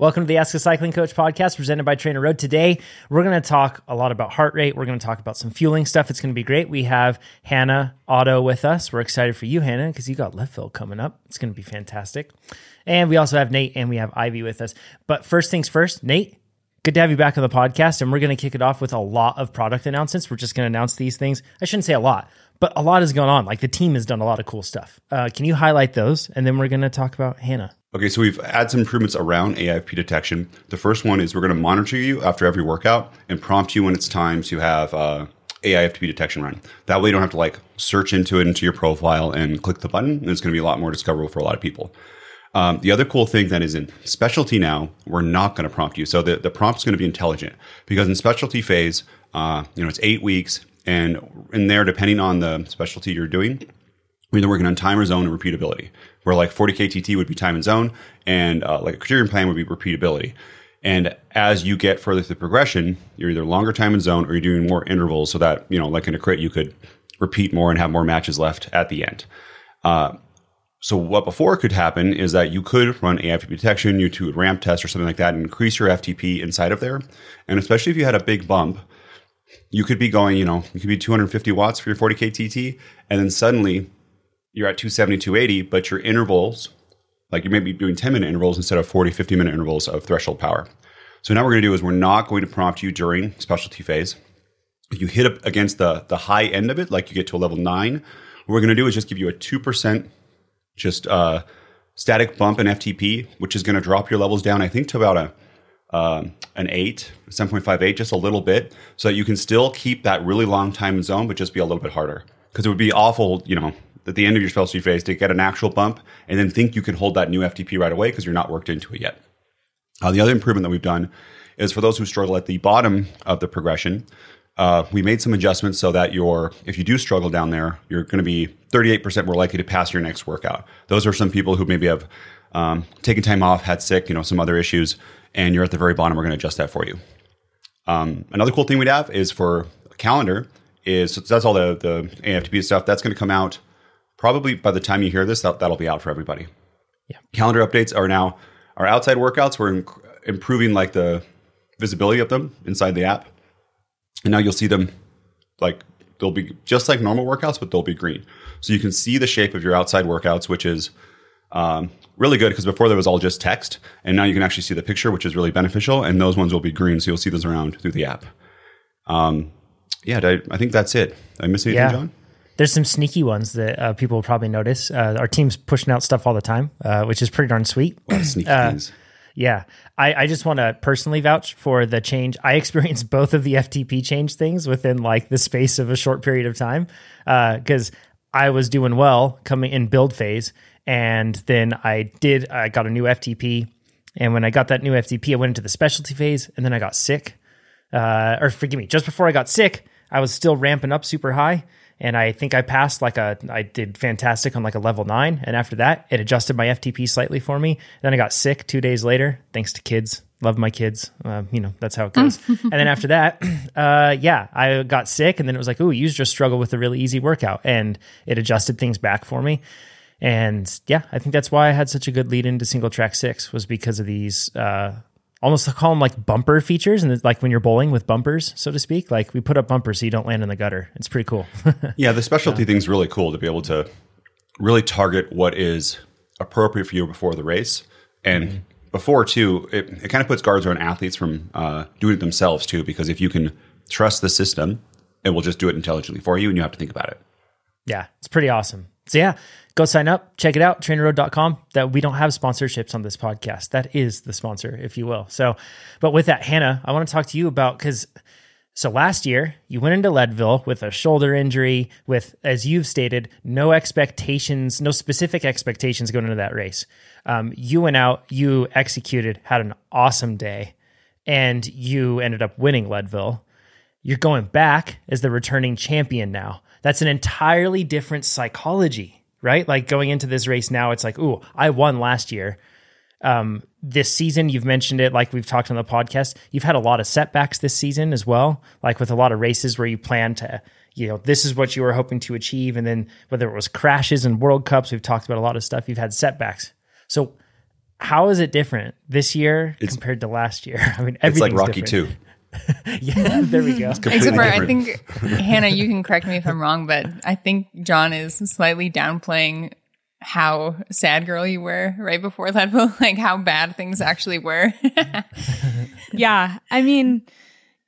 Welcome to the Ask a Cycling Coach podcast presented by Trainer Road. Today, we're going to talk a lot about heart rate. We're going to talk about some fueling stuff. It's going to be great. We have Hannah Otto with us. We're excited for you, Hannah, because you got Leadville coming up. It's going to be fantastic. And we also have Nate and we have Ivy with us. But first things first, Nate, good to have you back on the podcast. And we're going to kick it off with a lot of product announcements. We're just going to announce these things. I shouldn't say a lot, but a lot has gone on. Like the team has done a lot of cool stuff. Uh, can you highlight those? And then we're going to talk about Hannah. Okay, so we've had some improvements around AI FTP detection. The first one is we're going to monitor you after every workout and prompt you when it's time to have uh, AI FTP detection run. That way, you don't have to like search into it into your profile and click the button. And it's going to be a lot more discoverable for a lot of people. Um, the other cool thing that is in specialty now, we're not going to prompt you. So the, the prompt is going to be intelligent because in specialty phase, uh, you know, it's eight weeks. And in there, depending on the specialty you're doing, we're either working on time or zone and repeatability where like 40k TT would be time and zone, and uh, like a criterium plan would be repeatability. And as you get further through the progression, you're either longer time and zone or you're doing more intervals so that, you know, like in a crit, you could repeat more and have more matches left at the end. Uh, so what before could happen is that you could run AI FTP detection, you to ramp test or something like that and increase your FTP inside of there. And especially if you had a big bump, you could be going, you know, you could be 250 watts for your 40K TT. And then suddenly you're at 270, 280, but your intervals, like you may be doing 10 minute intervals instead of 40, 50 minute intervals of threshold power. So now we're going to do is we're not going to prompt you during specialty phase. If you hit up against the, the high end of it, like you get to a level nine, what we're going to do is just give you a 2% just uh, static bump in FTP, which is going to drop your levels down, I think, to about a um, an 8, 7.58, just a little bit, so that you can still keep that really long time zone, but just be a little bit harder. Because it would be awful, you know, at the end of your specialty phase to get an actual bump and then think you can hold that new FTP right away because you're not worked into it yet. Uh, the other improvement that we've done is for those who struggle at the bottom of the progression, uh, we made some adjustments so that your if you do struggle down there, you're going to be 38% more likely to pass your next workout. Those are some people who maybe have um, taken time off, had sick, you know, some other issues, and you're at the very bottom. We're going to adjust that for you. Um, another cool thing we'd have is for calendar is so that's all the the AFTP stuff that's going to come out probably by the time you hear this, that, that'll be out for everybody. Yeah. Calendar updates are now our outside workouts. We're inc- improving like the visibility of them inside the app, and now you'll see them like they'll be just like normal workouts, but they'll be green. So you can see the shape of your outside workouts, which is um, really good because before there was all just text, and now you can actually see the picture, which is really beneficial. And those ones will be green, so you'll see those around through the app. Um, yeah, I, I think that's it. I miss anything, yeah. John? There's some sneaky ones that uh, people will probably notice. Uh, our team's pushing out stuff all the time, uh, which is pretty darn sweet. sneaky uh, things. Yeah, I, I just want to personally vouch for the change. I experienced both of the FTP change things within like the space of a short period of time because uh, I was doing well coming in build phase, and then I did I got a new FTP, and when I got that new FTP, I went into the specialty phase, and then I got sick. Uh, or forgive me, just before I got sick, I was still ramping up super high and I think I passed like a I did fantastic on like a level nine, and after that it adjusted my FTP slightly for me. Then I got sick two days later, thanks to kids. Love my kids, uh, you know that's how it goes. and then after that, uh, yeah, I got sick, and then it was like, oh, you just struggle with a really easy workout, and it adjusted things back for me. And yeah, I think that's why I had such a good lead into single track six was because of these uh, almost call them like bumper features. And like when you're bowling with bumpers so to speak like we put up bumpers so you don't land in the gutter. It's pretty cool. Yeah the specialty yeah. thing's really cool to be able to really target what is appropriate for you before the race. And mm-hmm. before too it, it kind of puts guards on athletes from uh, doing it themselves too because if you can trust the system it will just do it intelligently for you and you have to think about it. Yeah it's pretty awesome. So yeah go sign up, check it out, trainerroad.com. That we don't have sponsorships on this podcast. That is the sponsor, if you will. So, but with that, Hannah, I want to talk to you about because so last year you went into Leadville with a shoulder injury, with as you've stated, no expectations, no specific expectations going into that race. Um, you went out, you executed, had an awesome day, and you ended up winning Leadville. You're going back as the returning champion now. That's an entirely different psychology right? Like going into this race now, it's like, ooh, I won last year. Um, this season, you've mentioned it, like we've talked on the podcast. You've had a lot of setbacks this season as well, like with a lot of races where you plan to, you know, this is what you were hoping to achieve, and then whether it was crashes and World Cups, we've talked about a lot of stuff. You've had setbacks. So, how is it different this year compared to last year? I mean, It's like everything's Rocky different. Two. Yeah, there we go. Completely Except for, I think, Hannah, you can correct me if I'm wrong, but I think John is slightly downplaying how sad girl you were right before Leadville, like how bad things actually were. yeah i mean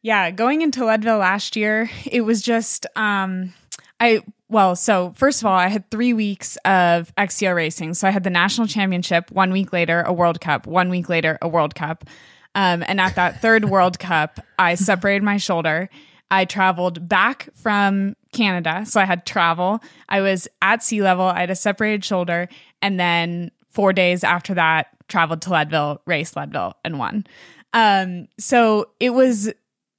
yeah going into leadville last year it was just um i well so first of all i had three weeks of xco racing so i had the national championship one week later a world cup one week later a world cup um, and at that third world cup i separated my shoulder. I traveled back from canada so i had travel. I was at sea level. I had a separated shoulder. And then four days after that traveled to leadville raced leadville and won. Um, so it was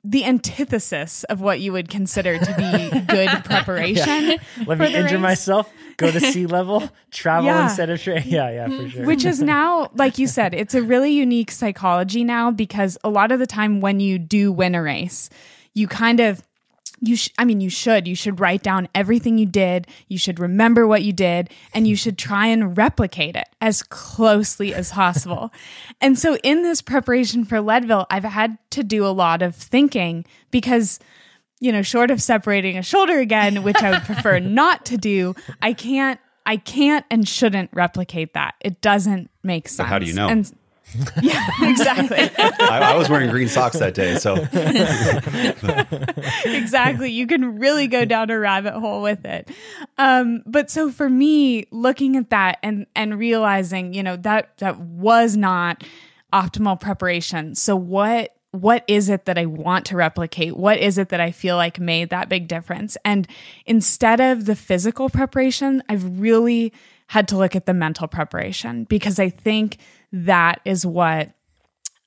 the antithesis of what you would consider to be good preparation. Let for me injure race. myself, go to sea level, travel Yeah. instead of train. Yeah, yeah, for sure. Which is now, like you said, it's a really unique psychology now because a lot of the time when you do win a race, you kind of you sh- I mean you should you should write down everything you did, you should remember what you did and you should try and replicate it as closely as possible. and so in this preparation for Leadville, I've had to do a lot of thinking because you know, short of separating a shoulder again, which I would prefer not to do, I can't I can't and shouldn't replicate that. It doesn't make sense. how do you know? And yeah, exactly. I, I was wearing green socks that day, so exactly. You can really go down a rabbit hole with it. Um, but so for me, looking at that and and realizing, you know, that that was not optimal preparation. So what what is it that I want to replicate? What is it that I feel like made that big difference? And instead of the physical preparation, I've really had to look at the mental preparation because I think that is what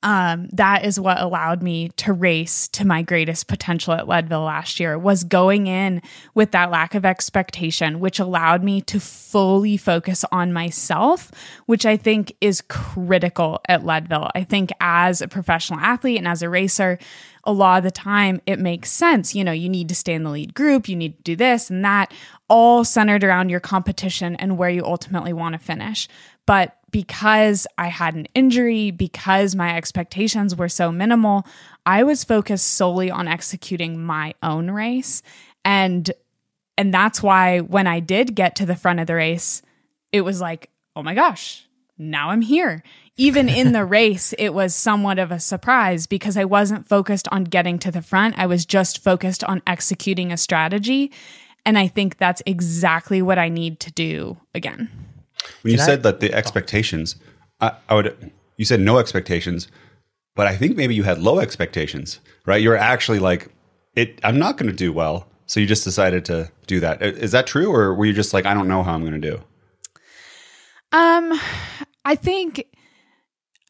um, that is what allowed me to race to my greatest potential at Leadville last year was going in with that lack of expectation, which allowed me to fully focus on myself, which I think is critical at Leadville. I think as a professional athlete and as a racer, a lot of the time it makes sense. You know, you need to stay in the lead group, you need to do this and that, all centered around your competition and where you ultimately want to finish. But because I had an injury, because my expectations were so minimal, I was focused solely on executing my own race. And and that's why when I did get to the front of the race, it was like, "Oh my gosh, now I'm here." Even in the race, it was somewhat of a surprise because I wasn't focused on getting to the front. I was just focused on executing a strategy. And I think that's exactly what I need to do again. When you I- said that the expectations, I, I would. You said no expectations, but I think maybe you had low expectations, right? You're actually like, "It, I'm not going to do well," so you just decided to do that. Is that true, or were you just like, "I don't know how I'm going to do"? Um, I think,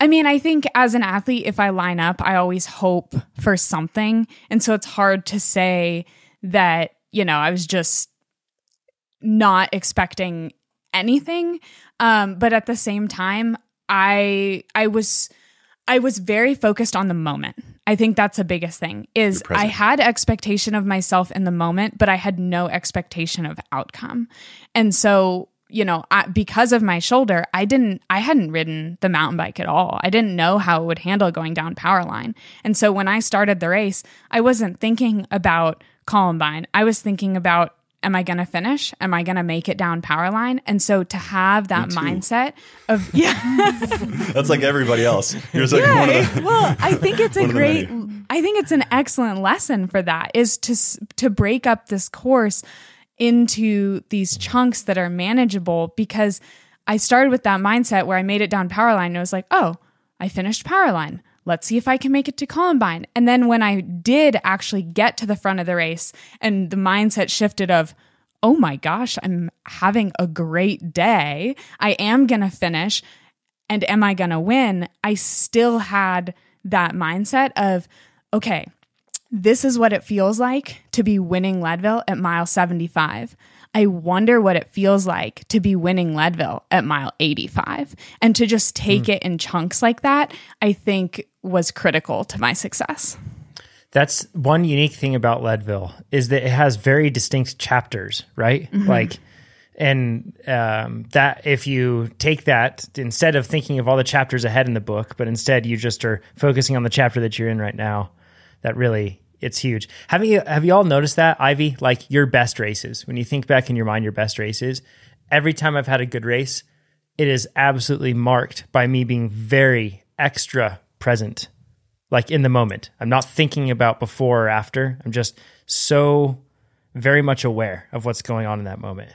I mean, I think as an athlete, if I line up, I always hope for something. And so it's hard to say that, you know, I was just not expecting anything. Um, but at the same time, I, I was, I was very focused on the moment. I think that's the biggest thing is I had expectation of myself in the moment, but I had no expectation of outcome. And so, you know, I, because of my shoulder, I didn't, I hadn't ridden the mountain bike at all. I didn't know how it would handle going down power line. And so when I started the race, I wasn't thinking about Columbine. I was thinking about, am I going to finish? Am I going to make it down power line? And so to have that mindset of, yeah. That's like everybody else. You're just like one of the. well, I think it's a One of the great. I think it's an excellent lesson for that is to to break up this course into these chunks that are manageable because I started with that mindset where I made it down power line and it was like, oh, I finished power line. Let's see if I can make it to Columbine. And then when I did actually get to the front of the race and the mindset shifted of, oh my gosh, I'm having a great day. I am going to finish and am I going to win? I still had that mindset of, okay, this is what it feels like to be winning Leadville at mile 75. I wonder what it feels like to be winning Leadville at mile 85. And to just take it in chunks like that, I think was critical to my success. That's one unique thing about Leadville is that it has very distinct chapters, right? Like and um, that if you take that instead of thinking of all the chapters ahead in the book, but instead you just are focusing on the chapter that you're in right now, that really it's huge. Have you have you all noticed that Ivy? Like your best races, when you think back in your mind, your best races. Every time I've had a good race, it is absolutely marked by me being very extra present, like in the moment. I'm not thinking about before or after. I'm just so very much aware of what's going on in that moment.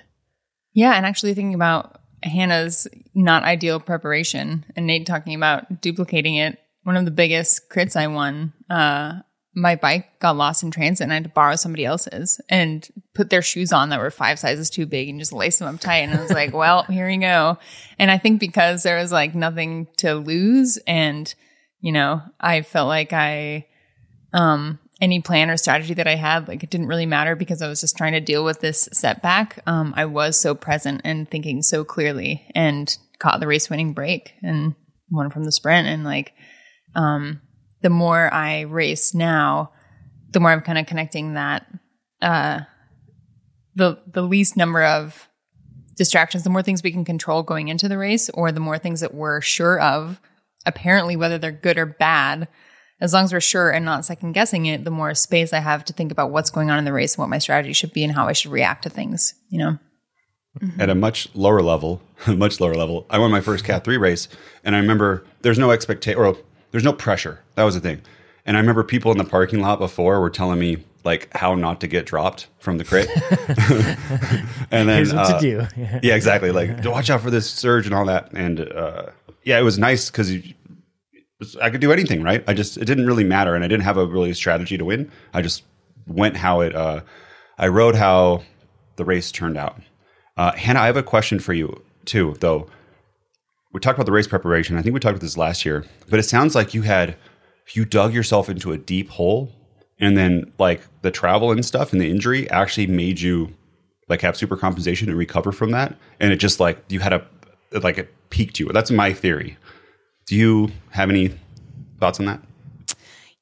Yeah, and actually thinking about Hannah's not ideal preparation and Nate talking about duplicating it. One of the biggest crits I won, uh, my bike got lost in transit and I had to borrow somebody else's and put their shoes on that were five sizes too big and just lace them up tight. And I was like, well, here you go. And I think because there was like nothing to lose and, you know, I felt like I, um, any plan or strategy that I had, like it didn't really matter because I was just trying to deal with this setback. Um, I was so present and thinking so clearly and caught the race winning break and won from the sprint. And like, um, the more I race now, the more I'm kind of connecting that, uh, the, the least number of distractions, the more things we can control going into the race, or the more things that we're sure of, apparently, whether they're good or bad, as long as we're sure and not second guessing it, the more space I have to think about what's going on in the race and what my strategy should be and how I should react to things, you know? At a much lower level, much lower level, I won my first Cat 3 race. And I remember there's no expectation, or there's no pressure. That was the thing. And I remember people in the parking lot before were telling me like how not to get dropped from the crit. and then Here's what uh, to do. Yeah. exactly. Like watch out for this surge and all that. And uh, yeah, it was nice because I could do anything, right? I just it didn't really matter, and I didn't have a really strategy to win. I just went how it. Uh, I rode how the race turned out. Uh, Hannah, I have a question for you too, though. We talked about the race preparation. I think we talked about this last year, but it sounds like you had you dug yourself into a deep hole, and then like the travel and stuff and the injury actually made you like have super compensation and recover from that, and it just like you had a like it peaked you. That's my theory. Do you have any thoughts on that?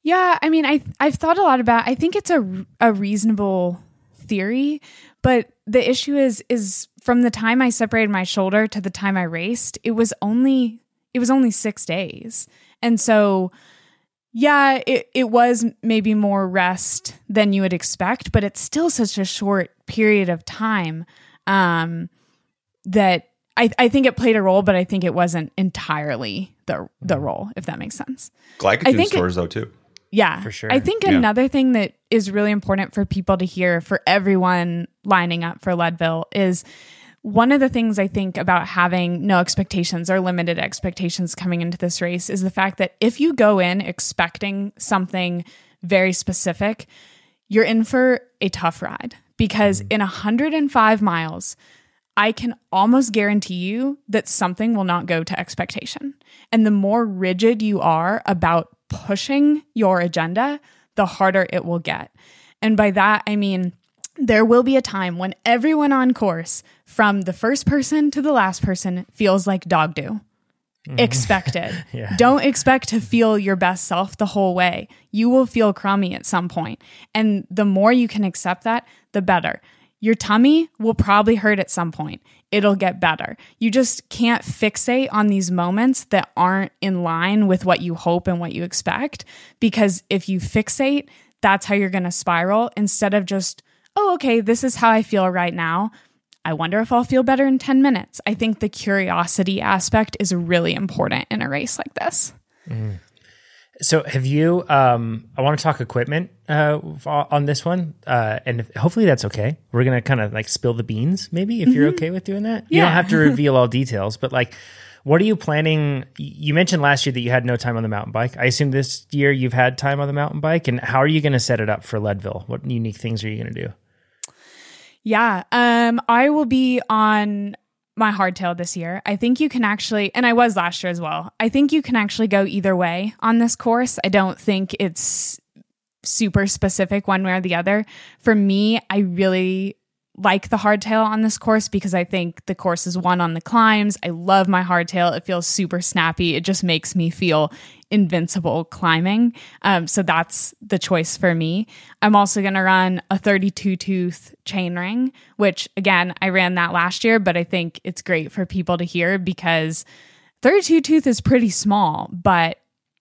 Yeah, I mean, I I've thought a lot about. I think it's a a reasonable theory, but the issue is is from the time I separated my shoulder to the time I raced, it was only it was only six days, and so yeah, it it was maybe more rest than you would expect, but it's still such a short period of time um, that I I think it played a role, but I think it wasn't entirely the the role, if that makes sense. Glycogen think it- stores though too. Yeah, For sure. I think Yeah. another thing that is really important for people to hear for everyone lining up for Leadville is one of the things I think about having no expectations or limited expectations coming into this race is the fact that if you go in expecting something very specific, you're in for a tough ride because mm-hmm. in 105 miles, I can almost guarantee you that something will not go to expectation. And the more rigid you are about pushing your agenda, the harder it will get. And by that, I mean, there will be a time when everyone on course, from the first person to the last person, feels like dog do. Mm. Expect it. Yeah. Don't expect to feel your best self the whole way. You will feel crummy at some point. And the more you can accept that, the better. Your tummy will probably hurt at some point. It'll get better. You just can't fixate on these moments that aren't in line with what you hope and what you expect. Because if you fixate, that's how you're going to spiral instead of just, oh, okay, this is how I feel right now. I wonder if I'll feel better in 10 minutes. I think the curiosity aspect is really important in a race like this. Mm. So have you? Um, I want to talk equipment uh, on this one, uh, and if, hopefully that's okay. We're gonna kind of like spill the beans, maybe if you're okay with doing that. You don't have to reveal all details, but like, what are you planning? You mentioned last year that you had no time on the mountain bike. I assume this year you've had time on the mountain bike, and how are you going to set it up for Leadville? What unique things are you going to do? Yeah. Um, I will be on my hardtail this year. I think you can actually, and I was last year as well. I think you can actually go either way on this course. I don't think it's super specific one way or the other. For me, I really like the hardtail on this course because I think the course is one on the climbs. I love my hardtail. It feels super snappy. It just makes me feel invincible climbing. Um, so that's the choice for me. I'm also going to run a 32 tooth chain ring, which again, I ran that last year, but I think it's great for people to hear because 32 tooth is pretty small, but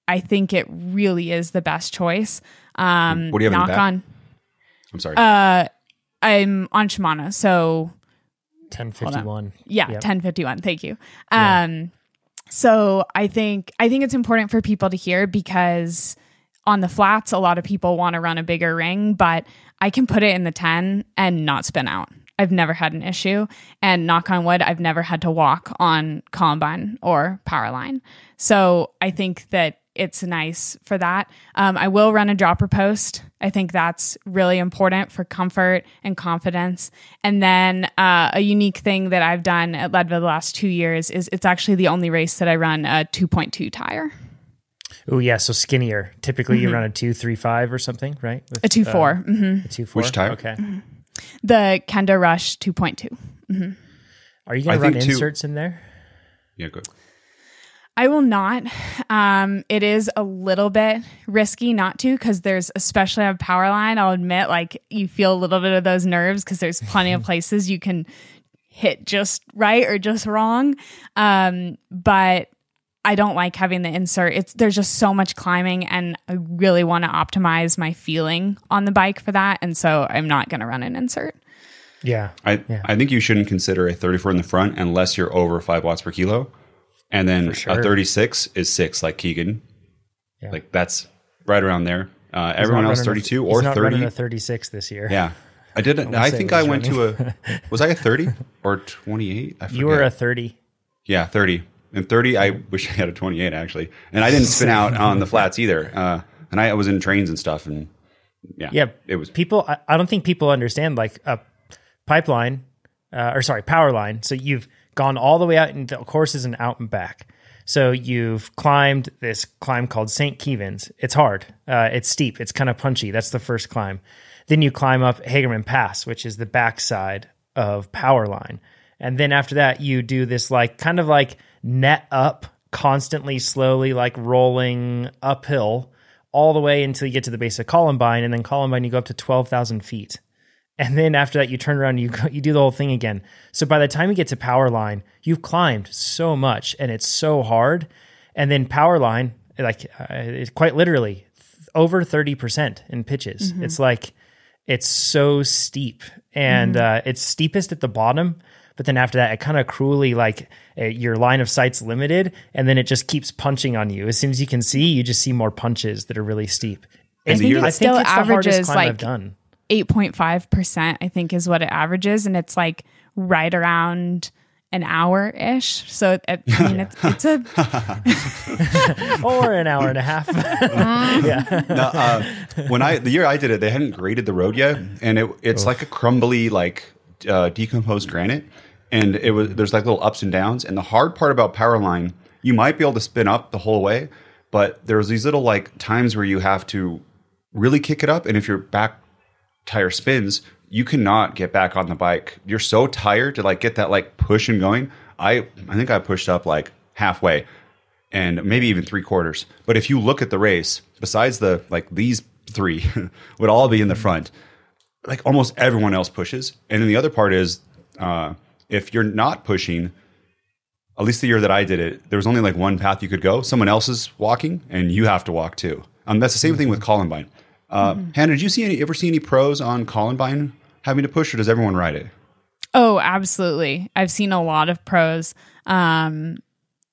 I think it really is the best choice. Um, What do you have knock on. I'm sorry. Uh, I'm on Shimano, so 1051. yeah, Yep. 1051. Thank you. Um so I think I think it's important for people to hear because on the flats a lot of people want to run a bigger ring, but I can put it in the 10 and not spin out. I've never had an issue and knock on wood I've never had to walk on Columbine or Powerline. So I think that it's nice for that. Um, I will run a dropper post. I think that's really important for comfort and confidence. And then uh, a unique thing that I've done at Leadville the last two years is it's actually the only race that I run a 2.2 tire, Oh yeah, so skinnier. Typically, you run a two three five or something, right? With, Mm-hmm. a 2.4. uh, hmm a two four. Which tire? Okay. The Kenda Rush 2.2. Are you going to run think too- inserts in there? yeah, good. I will not. Um, it is a little bit risky not to because there's, especially on power line, I'll admit, like you feel a little bit of those nerves because there's plenty of places you can hit just right or just wrong. Um, but I don't like having the insert. It's there's just so much climbing, and I really want to optimize my feeling on the bike for that, and so I'm not going to run an insert. Yeah. I I think you shouldn't consider a 34 in the front unless you're over five watts per kilo, and then sure. a 36 is six, like Keegan. Yeah. Like that's right around there. Uh, everyone else running a- 32 he's or not 30. running a 36 this year. Yeah, I did. not I think I went to a. Was I a 30 or 28? I forget. You were a 30. Yeah, 30. And 30, I wish I had a 28 actually. And I didn't spin out on the flats either. Uh, and I was in trains and stuff. And yeah, Yeah, it was. people. I, I don't think people understand like a pipeline, uh, or sorry, power line. So you've gone all the way out, and the course is an out and back. So you've climbed this climb called St. Kevin's. It's hard. Uh, it's steep. It's kind of punchy. That's the first climb. Then you climb up Hagerman Pass, which is the backside of power line. And then after that, you do this like kind of like net up, constantly, slowly, like rolling uphill all the way until you get to the base of Columbine. And then Columbine, you go up to 12,000 feet. And then after that, you turn around and you you do the whole thing again. So by the time you get to power line, you've climbed so much and it's so hard. And then power line, like uh, it's quite literally over 30% in pitches. It's like, it's so steep and uh, it's steepest at the bottom. But then after that, it kind of cruelly like uh, your line of sight's limited, and then it just keeps punching on you. As soon as you can see, you just see more punches that are really steep. I And think year- it I still it's the hardest averages climb I've like done. 8.5%, I think is what it averages. And it's like right around an hour ish. So it, it- I mean, it's, it's a, or an hour and a half. No, uh, when I the year I did it, they hadn't graded the road yet, and it it's like a crumbly, like uh, decomposed granite, and it was there's like little ups and downs. And the hard part about Powerline, you might be able to spin up the whole way, but there's these little like times where you have to really kick it up, and if you're back tire spins, you cannot get back on the bike. You're so tired to like get that like push and going. I I think I pushed up like halfway and maybe even three quarters. But if you look at the race, besides the like these three would all be in the front, like almost everyone else pushes. And then the other part is uh, if you're not pushing, at least the year that I did it, there was only like one path you could go. Someone else is walking, and you have to walk too. Um, that's the same thing with Columbine. Uh, Hannah, did you see any ever see any pros on Columbine having to push, or does everyone ride it? oh, absolutely. I've seen a lot of pros um,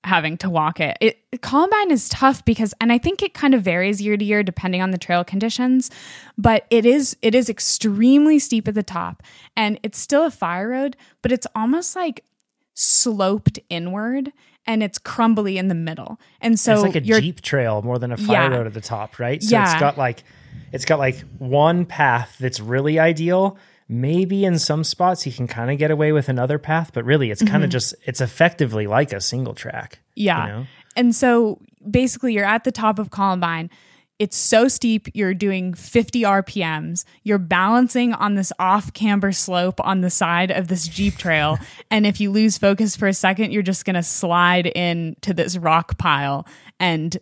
having to walk it. it. Columbine is tough because, and I think it kind of varies year to year depending on the trail conditions, but it is, it is extremely steep at the top and it's still a fire road, but it's almost like sloped inward and it's crumbly in the middle. And so it's like a you're jeep trail more than a fire Yeah. road at the top, right? So it's Yeah. got like it's got like one path that's really ideal. Maybe in some spots you can kind of get away with another path, but really it's kind of mm-hmm. just it's effectively like a single track. Yeah. you know? And so basically, you're at the top of Columbine. It's so steep, you're doing 50 RPMs. You're balancing on this off camber slope on the side of this Jeep trail. and if you lose focus for a second, you're just going to slide into this rock pile. And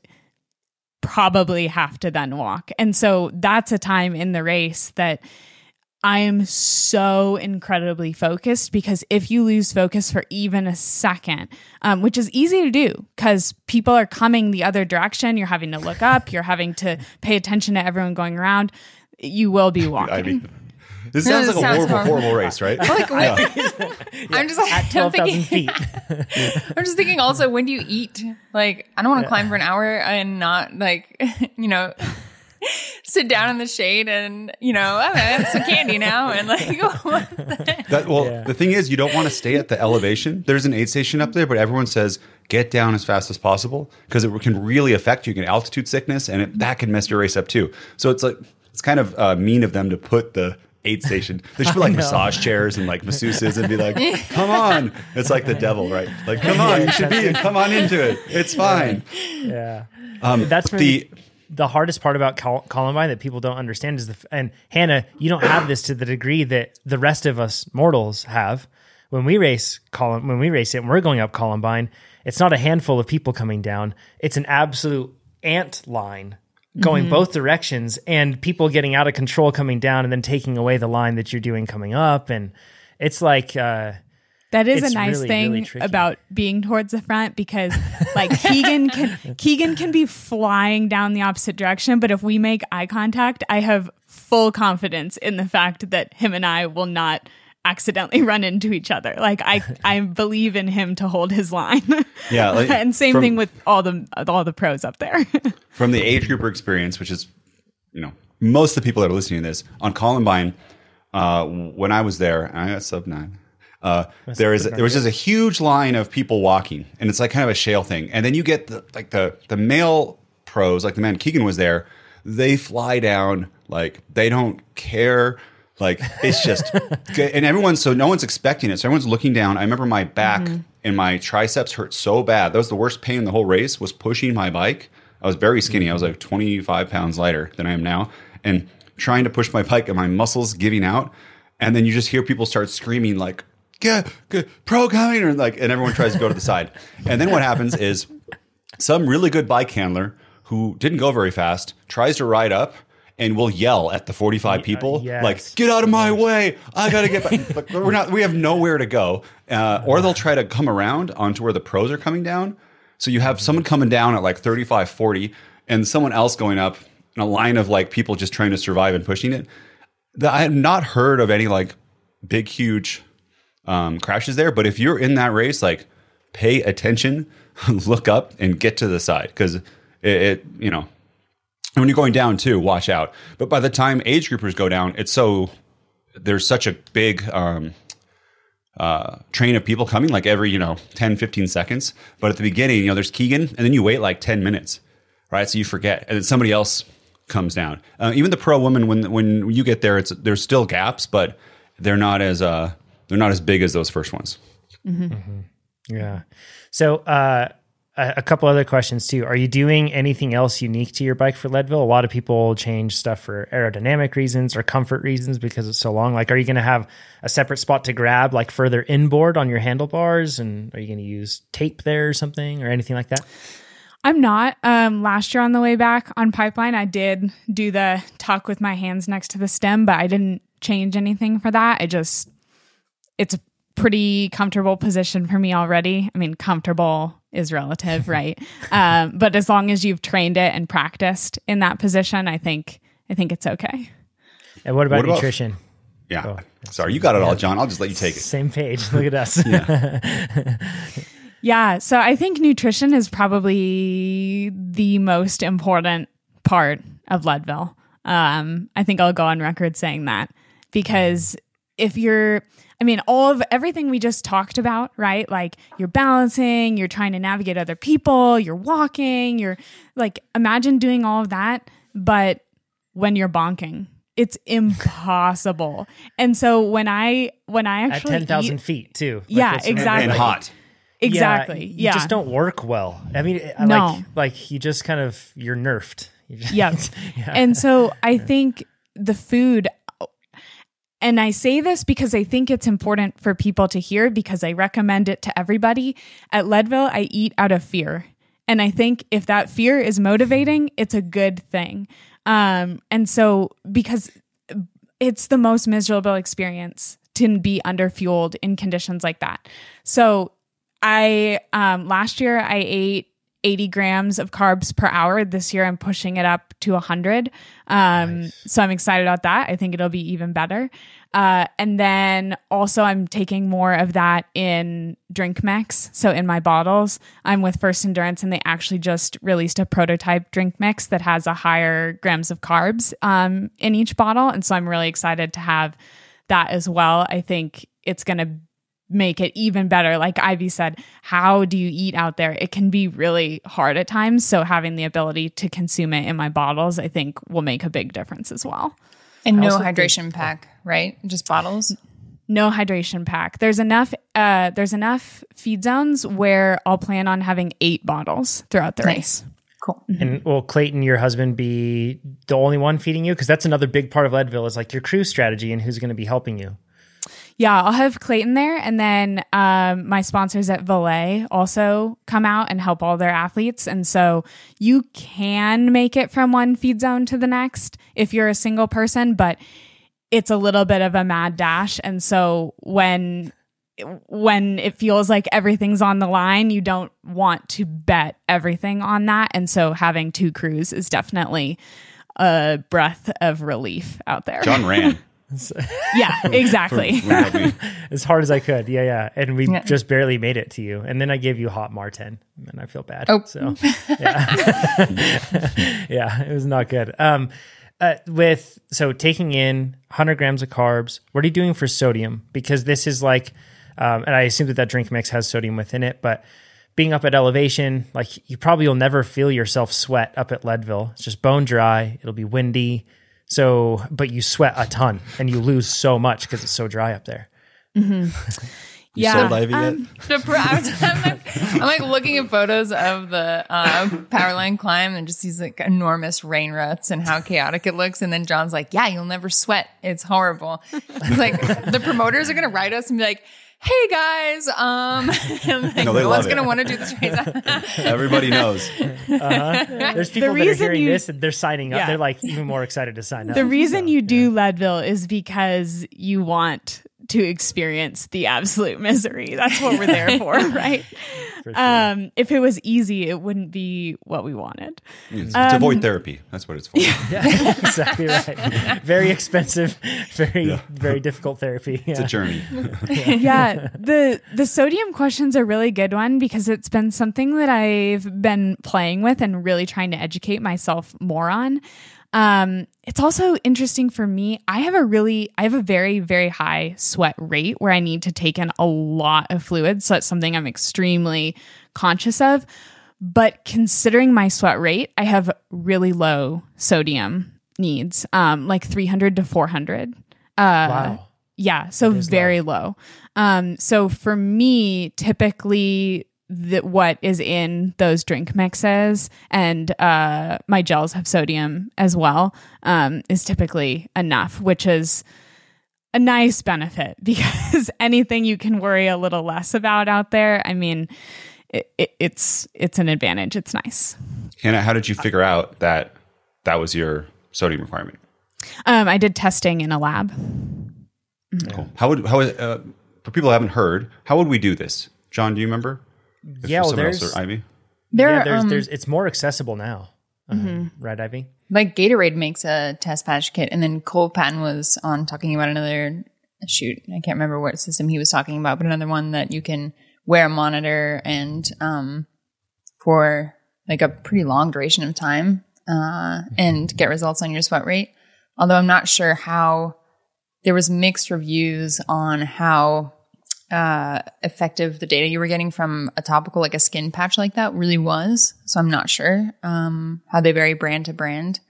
probably have to then walk. And so that's a time in the race that I am so incredibly focused because if you lose focus for even a second, um, which is easy to do because people are coming the other direction, you're having to look up, you're having to pay attention to everyone going around, you will be walking. I mean, this No, sounds this like a horrible, horrible. horrible race, right? Like, I'm just like At 12,000 thinking, feet. I'm just thinking also when do you eat? Like I don't want to climb for an hour and not like you know sit down in the shade and you know I'm have some candy now and like what the- That, well, Yeah. the thing is, you don't want to stay at the elevation. There's an aid station up there, but everyone says get down as fast as possible because it can really affect you. You get altitude sickness, and it, that can mess your race up too. So it's like it's kind of uh, mean of them to put the aid station. They should put like massage chairs and like masseuses and be like, "Come on!" It's like the devil, right? Like, "Come on, you should be. Come on into it. It's fine." Yeah. Um, That's the the hardest part about Col- Columbine that people don't understand is the f- and Hannah, you don't have this to the degree that the rest of us mortals have. When we race Colum- when we race it, and we're going up Columbine, it's not a handful of people coming down; it's an absolute ant line going both directions, and people getting out of control coming down, and then taking away the line that you're doing coming up, and it's like. Uh, That is a nice really, thing really about being towards the front because like Keegan can Keegan can be flying down the opposite direction, but if we make eye contact, I have full confidence in the fact that him and I will not accidentally run into each other. Like I I believe in him to hold his line. Yeah, like, and same from- thing with all the all the pros up there. from the age grouper experience, which is, you know, most of the people that are listening to this on Columbine, uh, when I was there, I got sub nine. Uh, there is there was just a huge line of people walking, and it's like kind of a shale thing. And then you get the like the the male pros, like the man Keegan was there. They fly down like they don't care. Like it's just, good. and everyone's so no one's expecting it. So everyone's looking down. I remember my back mm-hmm. and my triceps hurt so bad. That was the worst pain in the whole race. Was pushing my bike. I was very skinny. I was like 25 pounds lighter than I am now, and trying to push my bike and my muscles giving out. And then you just hear people start screaming like, "Get, get pro coming!" or like, and everyone tries to go to the side. And then what happens is some really good bike handler who didn't go very fast tries to ride up and will yell at the 45 people yes. like get out of my way i gotta get back we're not we have nowhere to go uh, or they'll try to come around onto where the pros are coming down so you have someone coming down at like 35 40 and someone else going up in a line of like people just trying to survive and pushing it i have not heard of any like big huge um, crashes there. But if you're in that race, like pay attention, look up, and get to the side because it, it, you know, and when you're going down too, watch out. But by the time age groupers go down, it's so there's such a big um, uh, train of people coming, like every you know 10, 15 seconds. But at the beginning, you know, there's Keegan, and then you wait like 10 minutes, right? So you forget, and then somebody else comes down. Uh, even the pro women, when when you get there, it's there's still gaps, but they're not as uh they're not as big as those first ones. Yeah. So, uh, a, couple other questions too. Are you doing anything else unique to your bike for Leadville? A lot of people change stuff for aerodynamic reasons or comfort reasons because it's so long. Like, are you going to have a separate spot to grab, like further inboard on your handlebars? And are you going to use tape there or something or anything like that? I'm not. Um, last year on the way back on pipeline, I did do the tuck with my hands next to the stem, but I didn't change anything for that. I just, it's pretty comfortable position for me already. I mean, comfortable is relative, right? Um, but as long as you've trained it and practiced in that position, I think, I think it's okay. And what about What about- nutrition? Yeah. Sorry, you got it all, John. I'll just let you take it. Same page. Look at us. Yeah. yeah. So I think nutrition is probably the most important part of Leadville. Um, I think I'll go on record saying that because if you're, I mean, all of everything we just talked about, right? Like you're balancing, you're trying to navigate other people, you're walking, you're like, imagine doing all of that, but when you're bonking, it's impossible. and so when I, when I At actually, ten thousand feet too. Like, Yeah, exactly. And hot. exactly. you Yeah. just don't work well. I mean, I No. like like you just kind of you're nerfed. You just, Yep. And so I think the food, and I say this because I think it's important for people to hear because I recommend it to everybody. At Leadville, I eat out of fear. And I think if that fear is motivating, it's a good thing. Um, and so, because it's the most miserable experience to be underfueled in conditions like that. So, I um, last year I ate 80 grams of carbs per hour. This year I'm pushing it up to 100. Um, nice. So I'm excited about that. I think it'll be even better. Uh, and then also, I'm taking more of that in drink mix. So in my bottles, I'm with First Endurance, and they actually just released a prototype drink mix that has a higher grams of carbs um, in each bottle. And so I'm really excited to have that as well. I think it's going to make it even better. Like Ivy said, how do you eat out there? It can be really hard at times. So having the ability to consume it in my bottles, I think will make a big difference as well. And no hydration think, pack, right? Just bottles. No hydration pack. There's enough. Uh, there's enough feed zones where I'll plan on having eight bottles throughout the nice. race. Cool. Mm-hmm. And will Clayton, your husband, be the only one feeding you? Because that's another big part of Leadville is like your crew strategy and who's going to be helping you. Yeah, I'll have Clayton there, and then um, my sponsors at Valet also come out and help all their athletes. And so you can make it from one feed zone to the next if you're a single person, but it's a little bit of a mad dash. And so when when it feels like everything's on the line, you don't want to bet everything on that. And so having two crews is definitely a breath of relief out there. John ran. yeah, exactly. as hard as I could. Yeah, yeah. And we yeah. just barely made it to you. And then I gave you hot Maurten, and I feel bad. Oh, so yeah, yeah, it was not good. Um, uh, with so taking in 100 grams of carbs, what are you doing for sodium? Because this is like, um, and I assume that that drink mix has sodium within it, but being up at elevation, like you probably will never feel yourself sweat up at Leadville. It's just bone dry. It'll be windy. So, but you sweat a ton and you lose so much because it's so dry up there. Mm-hmm. yeah. Um, I'm, like, I'm like looking at photos of the uh, Powerline climb and just these like enormous rain ruts and how chaotic it looks. And then John's like, "Yeah, you'll never sweat. It's horrible." It's like the promoters are gonna write us and be like, hey guys, um, like, no, no one's going to want to do this race. Everybody knows. Uh-huh. There's people the that are hearing you, this and they're signing up. Yeah. They're like even more excited to sign up. The reason so, you do yeah. Leadville is because you want to experience the absolute misery. That's what we're there for, right? For sure. um, if it was easy, it wouldn't be what we wanted. It's, um, to avoid therapy. That's what it's for. Yeah, yeah exactly right. Very expensive, very yeah. very difficult therapy. Yeah. It's a journey. yeah, the the sodium question's a really good one because it's been something that I've been playing with and really trying to educate myself more on. Um, it's also interesting for me. I have a really, I have a very, very high sweat rate where I need to take in a lot of fluid. So it's something I'm extremely conscious of. But considering my sweat rate, I have really low sodium needs, um, like 300 to 400. Uh, wow. Yeah. So very low. low. Um, so for me, typically that what is in those drink mixes and uh, my gels have sodium as well um, is typically enough, which is a nice benefit because anything you can worry a little less about out there, I mean, it, it, it's it's an advantage. It's nice. Hannah, how did you figure out that that was your sodium requirement? Um, I did testing in a lab. Cool. How would how uh, for people who haven't heard, how would we do this? John, do you remember? If yeah, well, there's else Ivy. There, yeah, there's, um, there's, it's more accessible now, uh, mm-hmm. right, Ivy? Like Gatorade makes a test patch kit, and then Cole Patton was on talking about another shoot. I can't remember what system he was talking about, but another one that you can wear a monitor and um, for like a pretty long duration of time uh, and get results on your sweat rate. Although I'm not sure how there was mixed reviews on how uh, effective the data you were getting from a topical like a skin patch like that really was. So I'm not sure um, how they vary brand to brand.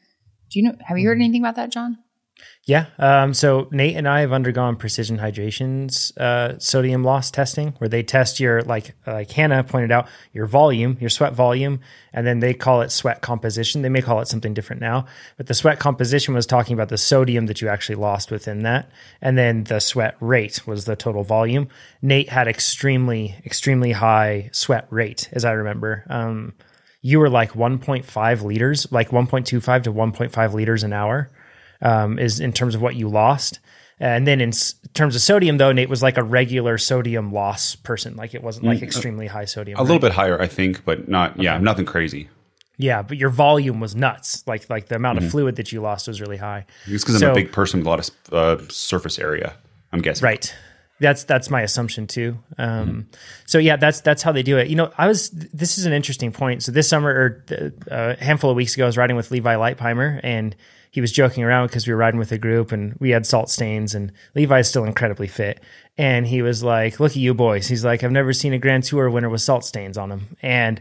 Do you know? Have you heard anything about that, John? Yeah. Um, so Nate and I have undergone Precision Hydration's uh, sodium loss testing, where they test your like like Hannah pointed out your volume, your sweat volume, and then they call it sweat composition. They may call it something different now, but the sweat composition was talking about the sodium that you actually lost within that, and then the sweat rate was the total volume. Nate had extremely extremely high sweat rate, as I remember. Um, you were like 1.5 liters, like 1.25 to 1.5 liters an hour, um, is in terms of what you lost. And then in s- terms of sodium, though, Nate was like a regular sodium loss person. Like it wasn't like extremely high sodium. Mm, A little bit higher, I think, but not. Yeah, nothing crazy. Yeah, but your volume was nuts. Like like the amount of fluid that you lost was really high. It's because I'm a big person with a lot of uh, surface area. I'm guessing. Right. That's that's my assumption too. Um, So yeah, that's that's how they do it. You know, I was. This is an interesting point. So this summer or uh, a handful of weeks ago, I was riding with Levi Leipheimer, and he was joking around because we were riding with a group and we had salt stains, and Levi's still incredibly fit. And he was like, "Look at you boys." He's like, "I've never seen a Grand Tour winner with salt stains on him." And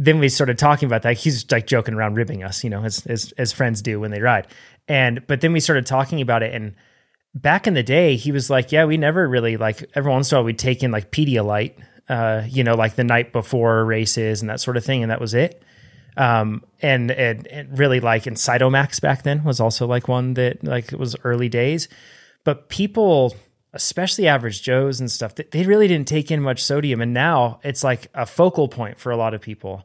then we started talking about that. He's like joking around, ribbing us, you know, as, as as friends do when they ride. And but then we started talking about it, and back in the day, he was like, "Yeah, we never really like every once in a while we'd take in like Pedialyte, uh, you know, like the night before races and that sort of thing, and that was it." Um, and, and and really like and Cytomax back then was also like one that like it was early days, but people, especially average Joes and stuff, they really didn't take in much sodium, and now it's like a focal point for a lot of people.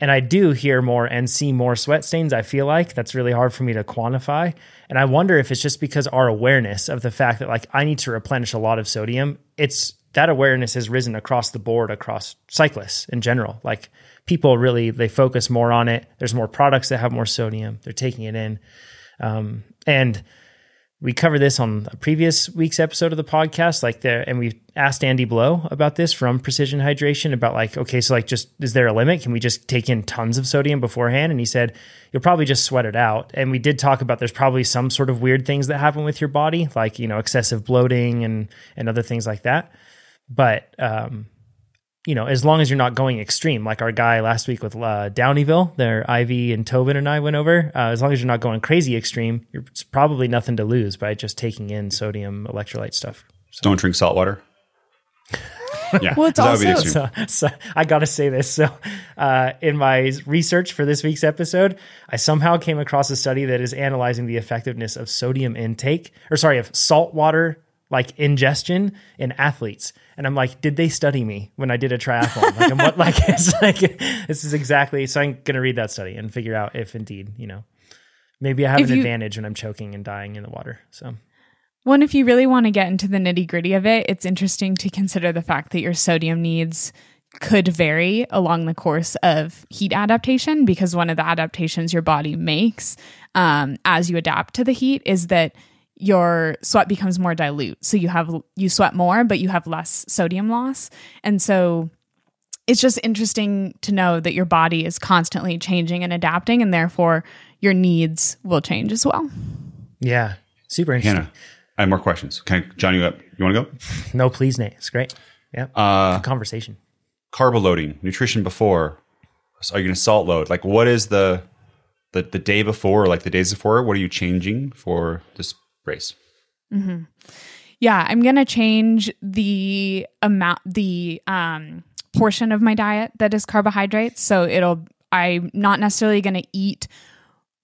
And I do hear more and see more sweat stains. I feel like that's really hard for me to quantify. And I wonder if it's just because our awareness of the fact that like I need to replenish a lot of sodium, it's that awareness has risen across the board across cyclists in general. Like people really they focus more on it. There's more products that have more sodium. They're taking it in. Um, and we covered this on a previous week's episode of the podcast like there and we asked andy blow about this from precision hydration about like okay so like just is there a limit can we just take in tons of sodium beforehand and he said you'll probably just sweat it out and we did talk about there's probably some sort of weird things that happen with your body like you know excessive bloating and and other things like that but um you know, as long as you're not going extreme, like our guy last week with uh, Downieville, there Ivy and Tobin and I went over. Uh, as long as you're not going crazy extreme, you're, it's probably nothing to lose by just taking in sodium electrolyte stuff. Don't drink salt water. Yeah. Well, it's that would be the also- So, so I got to say this. So, uh, in my research for this week's episode, I somehow came across a study that is analyzing the effectiveness of sodium intake, or sorry, of salt water like ingestion in athletes. And I'm like, did they study me when I did a triathlon? Like, I'm what, like, it's like, this is exactly. So I'm gonna read that study and figure out if indeed, you know, maybe I have If an you- advantage when I'm choking and dying in the water. So One, if you really want to get into the nitty gritty of it, it's interesting to consider the fact that your sodium needs could vary along the course of heat adaptation because one of the adaptations your body makes um, as you adapt to the heat is that your sweat becomes more dilute. So you have you sweat more, but you have less sodium loss, and so it's just interesting to know that your body is constantly changing and adapting, and therefore your needs will change as well. yeah, super interesting. Hannah, I have more questions. Can I, John, you up? You want to go? No, please, Nate. It's great. Yeah, Uh, Good conversation. carbo loading, nutrition before. So are you going to salt load? Like, what is the the the day before, or like the days before? What are you changing for this race? Yeah, I'm going to change the amount the um portion of my diet that is carbohydrates. So it'll I'm not necessarily going to eat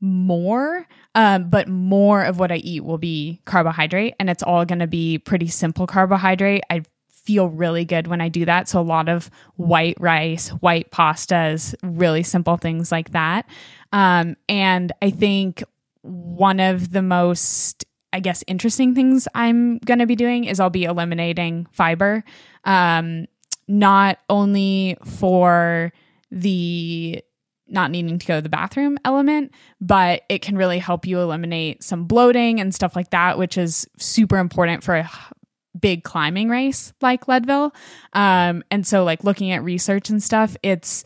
more, um, but more of what I eat will be carbohydrate, and it's all going to be pretty simple carbohydrate. I feel really good when I do that. So a lot of white rice, white pastas, really simple things like that. Um, and I think one of the most I guess interesting things I'm going to be doing is I'll be eliminating fiber, um, not only for the not needing to go to the bathroom element, but it can really help you eliminate some bloating and stuff like that, which is super important for a big climbing race like Leadville. Um, and so, like looking at research and stuff, it's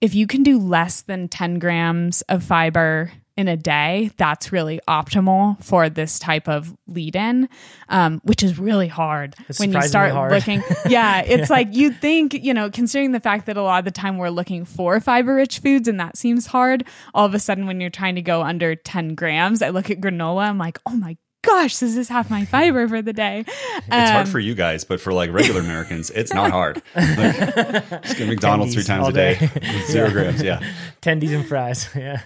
if you can do less than 10 grams of fiber in a day, that's really optimal for this type of lead in, um, which is really hard It's when you start hard. looking. Yeah, it's like you think, you know, considering the fact that a lot of the time we're looking for fiber rich foods and that seems hard, all of a sudden when you're trying to go under 10 grams, I look at granola, I'm like, oh my gosh, this is half my fiber for the day. It's hard for you guys, but for like regular Americans, it's not hard. Like, just get McDonald's three times a day, day. with zero grams. Yeah, Tendies and fries. Yeah.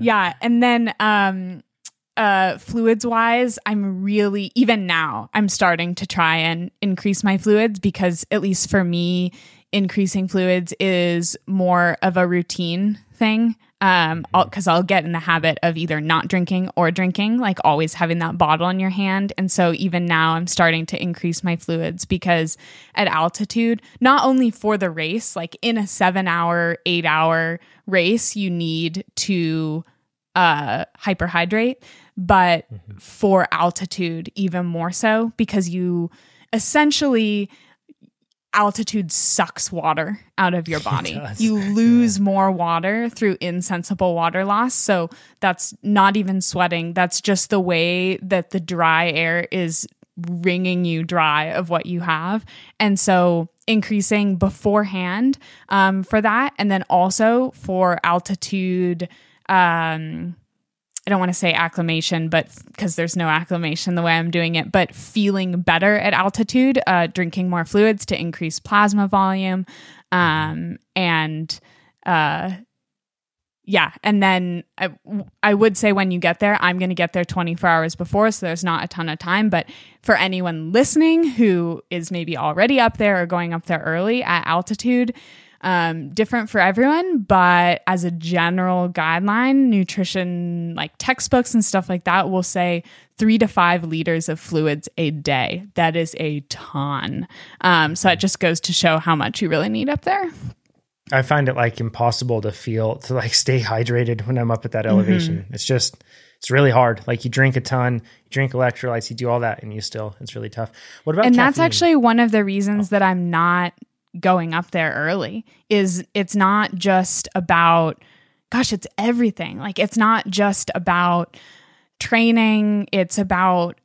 yeah and then um uh fluids wise i'm really even now i'm starting to try and increase my fluids because at least for me increasing fluids is more of a routine thing um because I'll, get in the habit of either not drinking or drinking like always having that bottle in your hand. And so even now i'm starting to increase my fluids because at altitude not only for the race like in a seven hour eight hour race you need to uh hyperhydrate but for altitude even more so because you essentially altitude sucks water out of your body. You lose more water through insensible water loss. So that's not even sweating. That's just the way that the dry air is wringing you dry of what you have. And so increasing beforehand um, for that. And then also for altitude. Um, I don't want to say acclimation, but because there's no acclimation the way I'm doing it, but feeling better at altitude, uh, drinking more fluids to increase plasma volume, um, and uh, yeah, and then I, I would say when you get there, I'm going to get there 24 hours before, so there's not a ton of time. But for anyone listening who is maybe already up there or going up there early at altitude, um, different for everyone, but as a general guideline, nutrition like textbooks and stuff like that will say three to five liters of fluids a day. That is a ton. Um, so it just goes to show how much you really need up there. I find it like impossible to feel to like stay hydrated when I'm up at that elevation. Mm-hmm. It's just it's really hard. Like you drink a ton, you drink electrolytes, you do all that, and you still it's really tough. What about and that's actually one of the reasons that I'm not going up there early is it's not just about gosh it's everything like it's not just about training it's about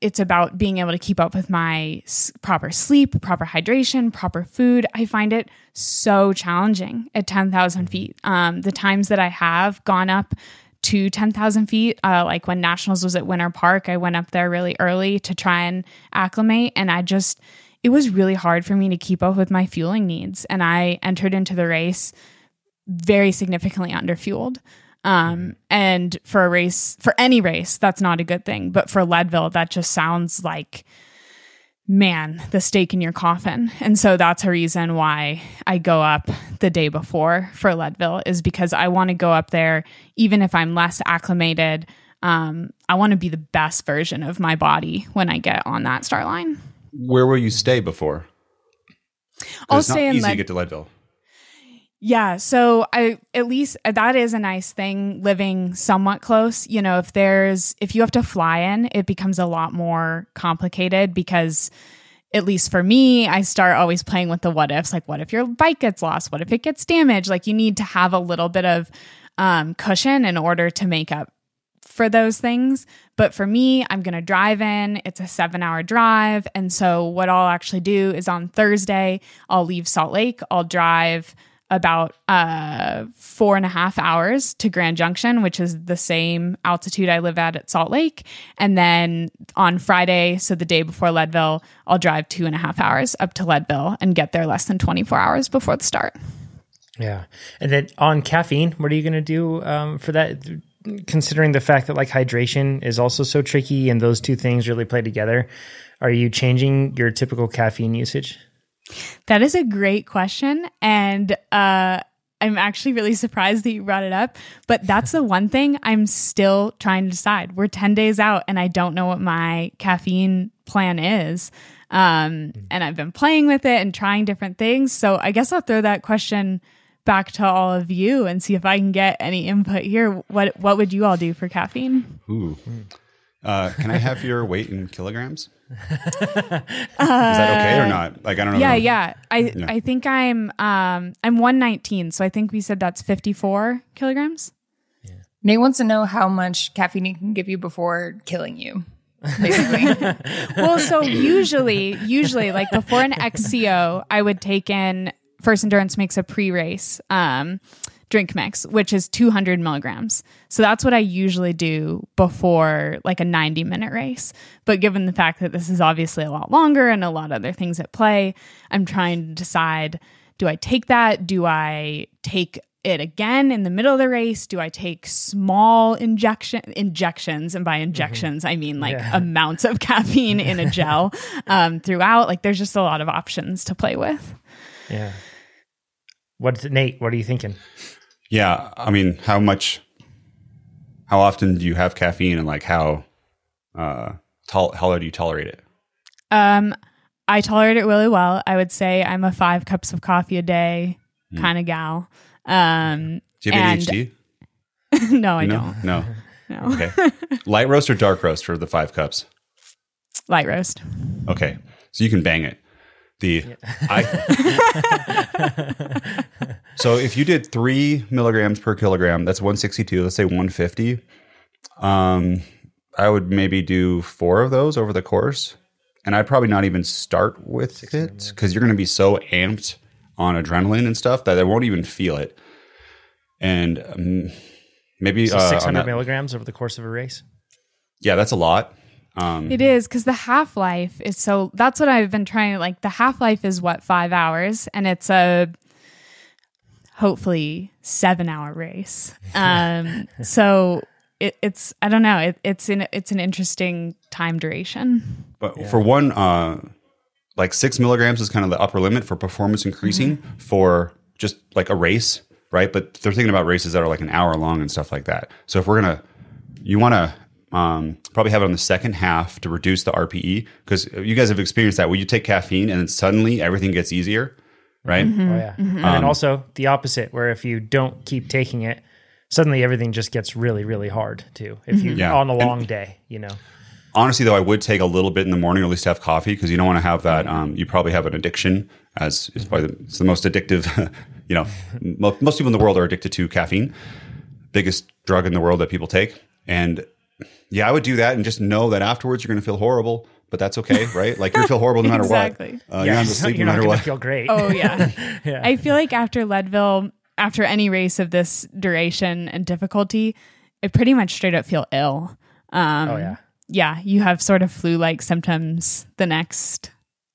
it's about being able to keep up with my s- proper sleep proper hydration proper food i find it so challenging at 10000 feet um, the times that i have gone up to 10,000 feet. Uh, like when Nationals was at Winter Park, I went up there really early to try and acclimate. And I just, it was really hard for me to keep up with my fueling needs. And I entered into the race very significantly underfueled. Um, and for a race, for any race, that's not a good thing. But for Leadville, that just sounds like, man, the stake in your coffin. And so that's a reason why I go up the day before for Leadville is because I want to go up there, even if I'm less acclimated. Um, I want to be the best version of my body when I get on that start line. Where will you stay before? I'll it's not in easy to get to Leadville. Yeah, so I at least that is a nice thing living somewhat close. You know, if there's if you have to fly in, it becomes a lot more complicated because at least for me, I start always playing with the what ifs, like what if your bike gets lost? What if it gets damaged? Like you need to have a little bit of um, cushion in order to make up for those things. But for me, I'm going to drive in. It's a seven hour drive. And so, what I'll actually do is on Thursday, I'll leave Salt Lake. I'll drive about uh, four and a half hours to Grand Junction, which is the same altitude I live at at Salt Lake. And then on Friday, so the day before Leadville, I'll drive two and a half hours up to Leadville and get there less than 24 hours before the start. Yeah. And then on caffeine, what are you going to do um, for that? Considering the fact that like hydration is also so tricky and those two things really play together, are you changing your typical caffeine usage? That is a great question. And uh, I'm actually really surprised that you brought it up. But that's the one thing I'm still trying to decide. We're 10 days out and I don't know what my caffeine plan is. Um, and I've been playing with it and trying different things. So I guess I'll throw that question back to all of you and see if I can get any input here. What what would you all do for caffeine? Ooh. Uh, can I have your weight in kilograms? Is that okay or not? Like I don't know. Yeah, yeah. I I think I'm um I'm 119, so I think we said that's 54 kilograms. Nate wants to know how much caffeine he can give you before killing you. Basically, Well, so usually, usually like before an XCO, I would take in First Endurance makes a pre-race um, drink mix, which is 200 milligrams. So that's what I usually do before like a 90 minute race. But given the fact that this is obviously a lot longer and a lot of other things at play, I'm trying to decide: do I take that? Do I take it again in the middle of the race? Do I take small injection injections? And by injections, I mean like Yeah. amounts of caffeine in a gel um, throughout. Like there's just a lot of options to play with. Yeah. What Nate? What are you thinking? Yeah, I mean, how much? How often do you have caffeine, and like how uh, tol- how do you tolerate it? Um, I tolerate it really well. I would say I'm a five cups of coffee a day Hmm. kind of gal. Um, Do you have And- ADHD? no, I no, don't. no. No. Okay, light roast or dark roast for the five cups. Light roast. Okay, so you can bang it. The I. so if you did three milligrams per kilogram, that's one sixty two. Let's say one fifty. Um, I would maybe do four of those over the course, and I'd probably not even start with it because you're going to be so amped on adrenaline and stuff that I won't even feel it. And um, maybe So uh, 600 that- milligrams over the course of a race. yeah, that's a lot. Um, It is because the half life is so. That's what I've been trying. to Like the half life is what five hours, and it's a hopefully seven hour race. Um, so it, it's I don't know. It, it's an it's an interesting time duration. But for one, uh, like six milligrams is kind of the upper limit for performance increasing for just like a race, right? But they're thinking about races that are like an hour long and stuff like that. So if we're gonna, you want to um, probably have it on the second half to reduce the RPE because you guys have experienced that where you take caffeine and then suddenly everything gets easier, right? Oh yeah. And Um, then also the opposite, where if you don't keep taking it, suddenly everything just gets really, really hard too. If you Yeah. on a And- long day, you know. Honestly, though, I would take a little bit in the morning, or at least have coffee, because you don't want to have that. Um, you probably have an addiction, as is probably the, it's the most addictive. you know, mo- most people in the world are addicted to caffeine, biggest drug in the world that people take. And yeah, I would do that, and just know that afterwards you're going to feel horrible, but that's okay, right? Like you're gonna feel horrible no matter Exactly. what. Uh, You're not going sleep you're no not matter going to what. feel great. Oh yeah. Yeah. I feel like after Leadville, after any race of this duration and difficulty, I pretty much straight up feel ill. Um, oh yeah. yeah, you have sort of flu like symptoms the next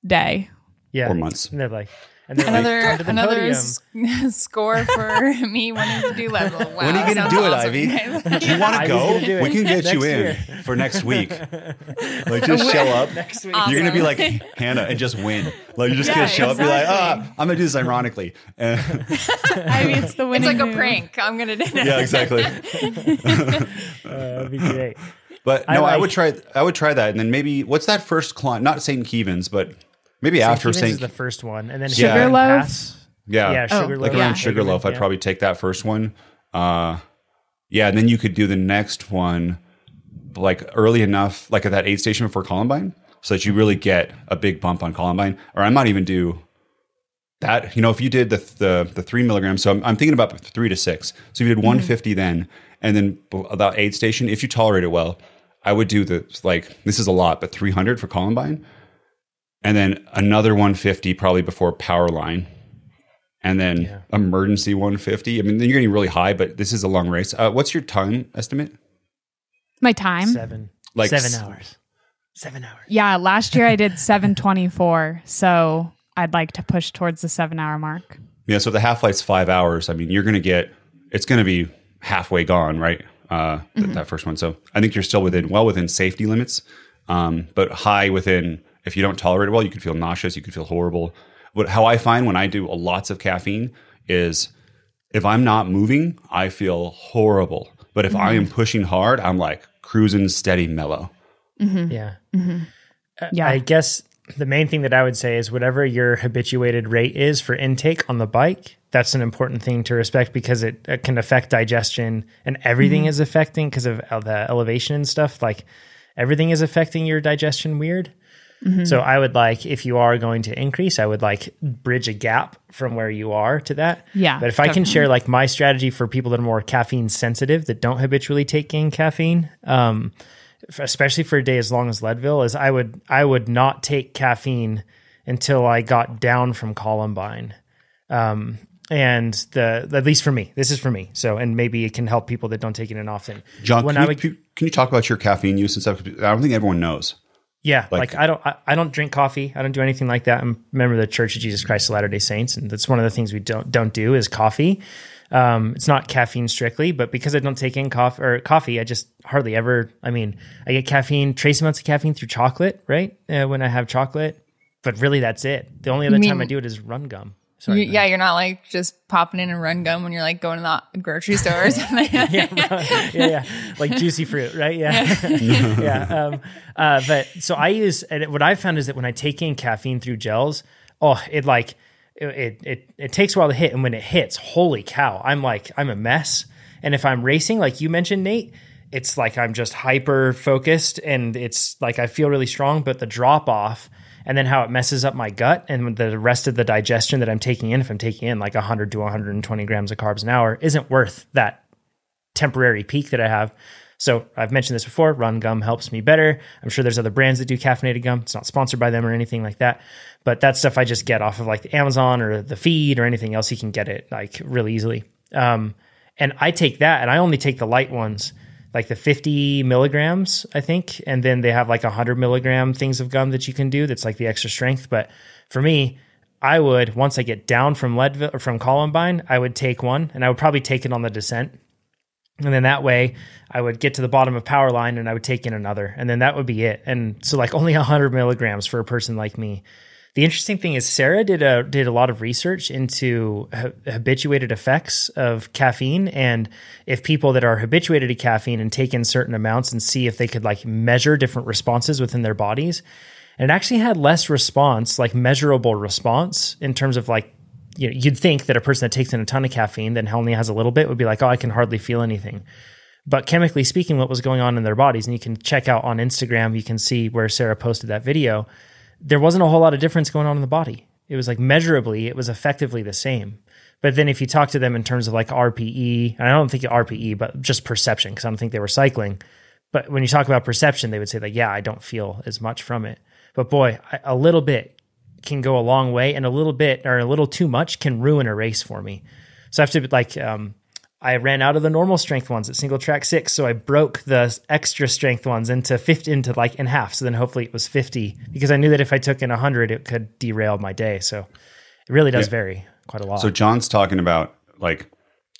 day. Yeah. Or months. And they're like, and Another like, "Come to the another s- score for me wanting to do level. Wow, When are you going to sounds do it, awesome. Ivy? Do you want to go? We can get you in year. for next week. Like just show up. Next week. You're gonna be like Hannah and just win. Like you're just Yeah, gonna show up, be like, exactly. ah, I'm gonna do this ironically. I mean, it's the winning. It's winning. like a move. prank. I'm gonna do it. yeah, exactly. Uh, that'd be great. But no, I, like- would try. I would try that, and then maybe what's that first climb? Not St. Kevin's, but maybe after Stevens is the first one, and then Sugar Hampton Loaf? Pass. yeah, Yeah, Oh, Sugar like Loaf. around yeah. Sugarloaf. I'd Yeah. probably take that first one. Uh, yeah, and then you could do the next one like early enough, like at that aid station before Columbine, so that you really get a big bump on Columbine. Or I might even do that. You know, if you did the the, the three milligrams, so I'm, I'm thinking about three to six. So if you did 150 then, and then about aid station, if you tolerate it well, I would do the like this is a lot, but 300 for Columbine, and then another 150 probably before power line and then Yeah. emergency 150. I mean, then you're getting really high, but this is a long race. Uh, what's your time estimate? My time. Seven. Like seven s- hours. Seven hours. Yeah, last year I did 724. So I'd like to push towards the seven hour mark. Yeah, so the half life's five hours. I mean, you're going to get it's going to be halfway gone, right? Uh, th- that first one. So I think you're still within well within safety limits, um, but high within. If you don't tolerate it well, you could feel nauseous. You could feel horrible. But how I find when I do a lots of caffeine is if I'm not moving, I feel horrible. But if I am pushing hard, I'm like cruising steady mellow. Yeah. Uh, Yeah. I guess the main thing that I would say is whatever your habituated rate is for intake on the bike, that's an important thing to respect because it, it can affect digestion and everything is affecting because of uh, the elevation and stuff. Like everything is affecting your digestion weird. So I would like if you are going to increase, I would like bridge a gap from where you are to that. Yeah, But if I can share like my strategy for people that are more caffeine sensitive that don't habitually take in caffeine, um, especially for a day as long as Leadville, is I would I would not take caffeine until I got down from Columbine. Um, and the at least for me, this is for me. So and maybe it can help people that don't take it in often. John, when can, I you, can you talk about your caffeine use and stuff? I don't think everyone knows. Yeah, like- like, I don't I, I don't drink coffee. I don't do anything like that. I'm a member of the Church of Jesus Christ of Latter Day Saints, and that's one of the things we don't don't do is coffee. Um, it's not caffeine strictly, but because I don't take in coffee or coffee, I just hardly ever. I mean, I get caffeine, trace amounts of caffeine through chocolate, right? Uh, when I have chocolate, but really that's it. The only other time I do it is run gum. Sorry. You- yeah, you're not like just popping in a run gum when you're like going to the grocery store or something. yeah, yeah, yeah, like juicy fruit, right? Yeah, yeah. Um, uh, but so I use, and what I've found is that when I take in caffeine through gels, oh, it like it, it it it takes a while to hit, and when it hits, holy cow, I'm like I'm a mess. And if I'm racing, like you mentioned, Nate, it's like I'm just hyper focused, and it's like I feel really strong, but the drop off. And then how it messes up my gut and the rest of the digestion that I'm taking in, if I'm taking in like 100 to 120 grams of carbs an hour, isn't worth that temporary peak that I have. So I've mentioned this before. Run gum helps me better. I'm sure there's other brands that do caffeinated gum. It's not sponsored by them or anything like that, but that stuff I just get off of like the Amazon or the feed or anything else. You can get it like really easily. Um, and I take that, and I only take the light ones, like the 50 milligrams, I think, and then they have like 100 milligram things of gum that you can do. That's like the extra strength. But for me, I would once I get down from Leadville or from Columbine, I would take one, and I would probably take it on the descent and then that way I would get to the bottom of power line and I would take in another. And then that would be it. And so like only 100 milligrams for a person like me. The interesting thing is Sarah did a did a lot of research into ha- habituated effects of caffeine and if people that are habituated to caffeine and take in certain amounts and see if they could like measure different responses within their bodies. And it actually had less response, like measurable response in terms of like you know, you'd think that a person that takes in a ton of caffeine then only has a little bit would be like, oh, I can hardly feel anything. But chemically speaking, what was going on in their bodies, and you can check out on Instagram, you can see where Sarah posted that video. There wasn't a whole lot of difference going on in the body. It was like measurably, it was effectively the same. But then if you talk to them in terms of like RPE, and I don't think RPE, but just perception, because I don't think they were cycling. But when you talk about perception, they would say like, yeah, I don't feel as much from it. But boy, a little bit can go a long way, and a little bit or a little too much can ruin a race for me. So I have to like, um, I ran out of the normal strength ones at single track six, so I broke the extra strength ones into fifty into like in half. So then hopefully it was fifty because I knew that if I took in hundred, it could derail my day. So it really does Yeah. vary quite a lot. So John's talking about like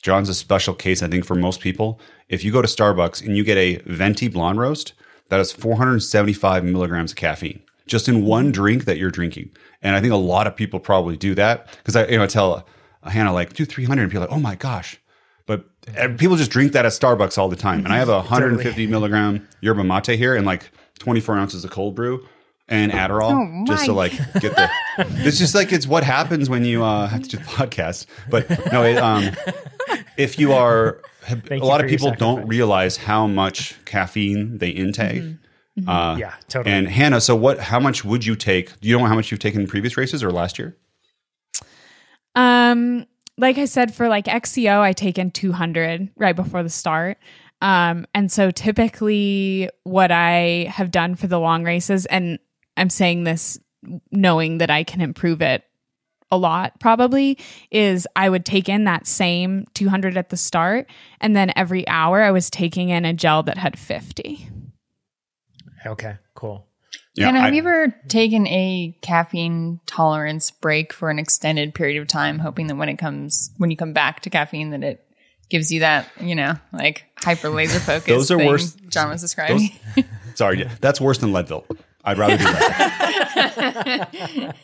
John's a special case, I think, for most people. If you go to Starbucks and you get a venti blonde roast, that is 475 milligrams of caffeine just in one drink that you're drinking. And I think a lot of people probably do that because I, you know, I tell Hannah like do 300 and people are like, oh my gosh. But uh, people just drink that at Starbucks all the time. And I have a 150 milligram yerba mate here and like 24 ounces of cold brew and Adderall Oh, just to like get the. it's just like it's what happens when you uh, have to do the podcast. But no, it, um, if you are, a you lot of your people don't realize how much caffeine they intake. Uh, yeah, totally. And Hannah, so what? How much would you take? Do you know how much you've taken in previous races or last year? Um, like I said, for like XCO, I take in 200 right before the start. Um, and so typically what I have done for the long races, and I'm saying this knowing that I can improve it a lot probably, is I would take in that same 200 at the start. And then every hour I was taking in a gel that had 50. okay, cool. Yeah, Hannah, have I- you ever taken a caffeine tolerance break for an extended period of time, hoping that when it comes, when you come back to caffeine, that it gives you that, you know, like hyper laser focus. Those are thing worse- John was describing. Sorry, yeah, that's worse than Leadville. I'd rather do that.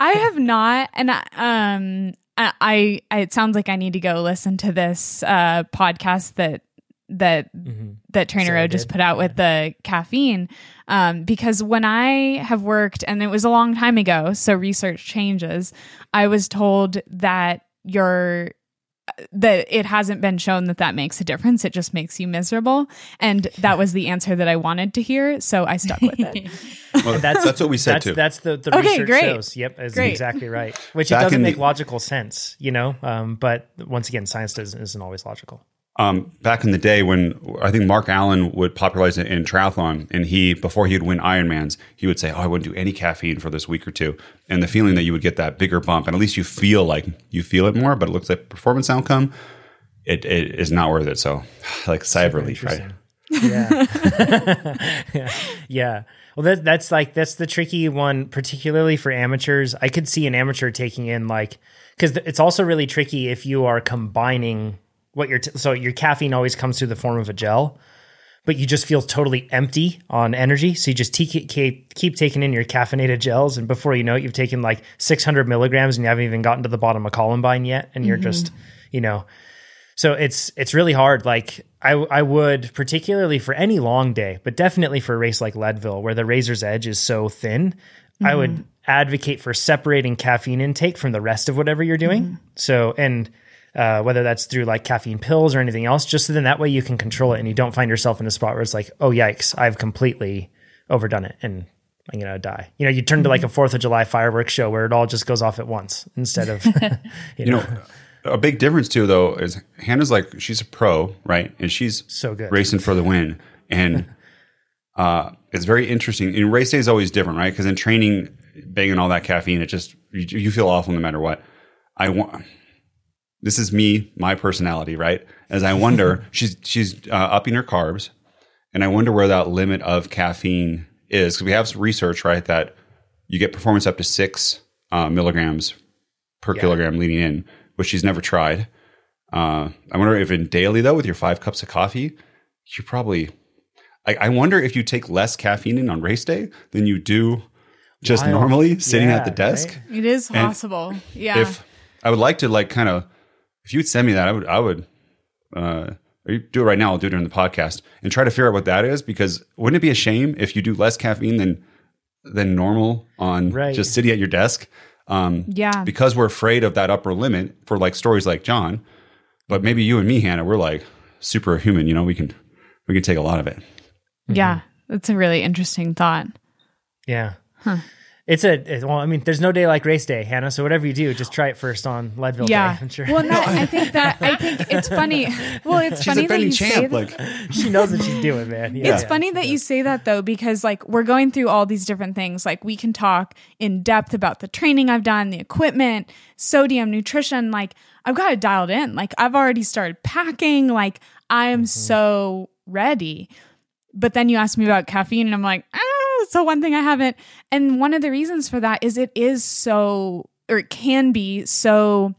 I have not, and I, um, I, I, it sounds like I need to go listen to this uh, podcast that that that Trainer Sarah O just put out with the caffeine, um, because when I have worked, and it was a long time ago, so research changes. I was told that your that it hasn't been shown that that makes a difference. It just makes you miserable, and that was the answer that I wanted to hear, so I stuck with it. Well, that's, that's what we said that's, too. That's the, the Okay, research great. shows. Yep, is Great. exactly right. Which it doesn't make the- logical sense, you know. Um, but once again, science doesn't isn't always logical. Um, back in the day when I think Mark Allen would popularize it in triathlon, and he before he would win Ironmans, he would say, "Oh, I wouldn't do any caffeine for this week or two. and the feeling that you would get that bigger bump, and at least you feel like you feel it more, but it looks like performance outcome, it, it is not worth it. So, like sigh of relief, right? Yeah. yeah. Yeah. Well, that, that's like, that's the tricky one, particularly for amateurs. I could see an amateur taking in like, because it's also really tricky if you are combining what your, t- so your caffeine always comes through the form of a gel. but you just feel totally empty on energy. So you just keep, keep taking in your caffeinated gels, and before you know it, you've taken like 600 milligrams, and you haven't even gotten to the bottom of Columbine yet, and you're mm-hmm. just, you know, so it's it's really hard. Like I I would particularly for any long day, but definitely for a race like Leadville, where the razor's edge is so thin, I would mm-hmm. advocate for separating caffeine intake from the rest of whatever you're doing. Mm-hmm. So and uh, whether that's through like caffeine pills or anything else, just so then that way you can control it and you don't find yourself in a spot where it's like, oh yikes, I've completely overdone it and I'm gonna die. You know, you turn to like a Fourth of July fireworks show where it all just goes off at once instead of you, You know, know, a big difference too, though, is Hannah's like she's a pro, right? And she's So good. racing for the win, and uh, it's very interesting. And race day is always different, right? Because in training, banging all that caffeine, it just you, you feel awful no matter what. I want. This is me, my personality, right? As I wonder, she's she's uh, upping her carbs, and I wonder where that limit of caffeine is because we have some research, right, that you get performance up to six uh, milligrams per kilogram leading in, which she's never tried. Uh, I wonder if in daily though, with your five cups of coffee, you're probably. I, I wonder if you take less caffeine in on race day than you do just Wild. normally sitting Yeah, at the desk. right? It is possible. yeah. If I would like to like kind of, if you'd send me that, I would, I would, uh, or you do it right now. I'll do it during the podcast and try to figure out what that is because wouldn't it be a shame if you do less caffeine than than normal on Right. just sitting at your desk? Um, yeah. because we're afraid of that upper limit for like stories like John. But maybe you and me, Hannah, we're like superhuman. You know, we can we can take a lot of it. yeah. That's a really interesting thought. Yeah. It's a it- well. I mean, there's no day like race day, Hannah. So whatever you do, just try it first on Leadville Yeah. Day. I'm sure Well, no, I think that I think it's funny. Well, it's She's funny a that you defending say champ. that. Like she knows what she's doing, man. Yeah. It's funny that you say that though, because like we're going through all these different things. Like we can talk in depth about the training I've done, the equipment, sodium, nutrition. Like I've got it dialed in. Like I've already started packing. Like I am so ready. But then you ask me about caffeine, and I'm like, ah, so one thing I haven't. And one of the reasons for that is it is so, or it can be so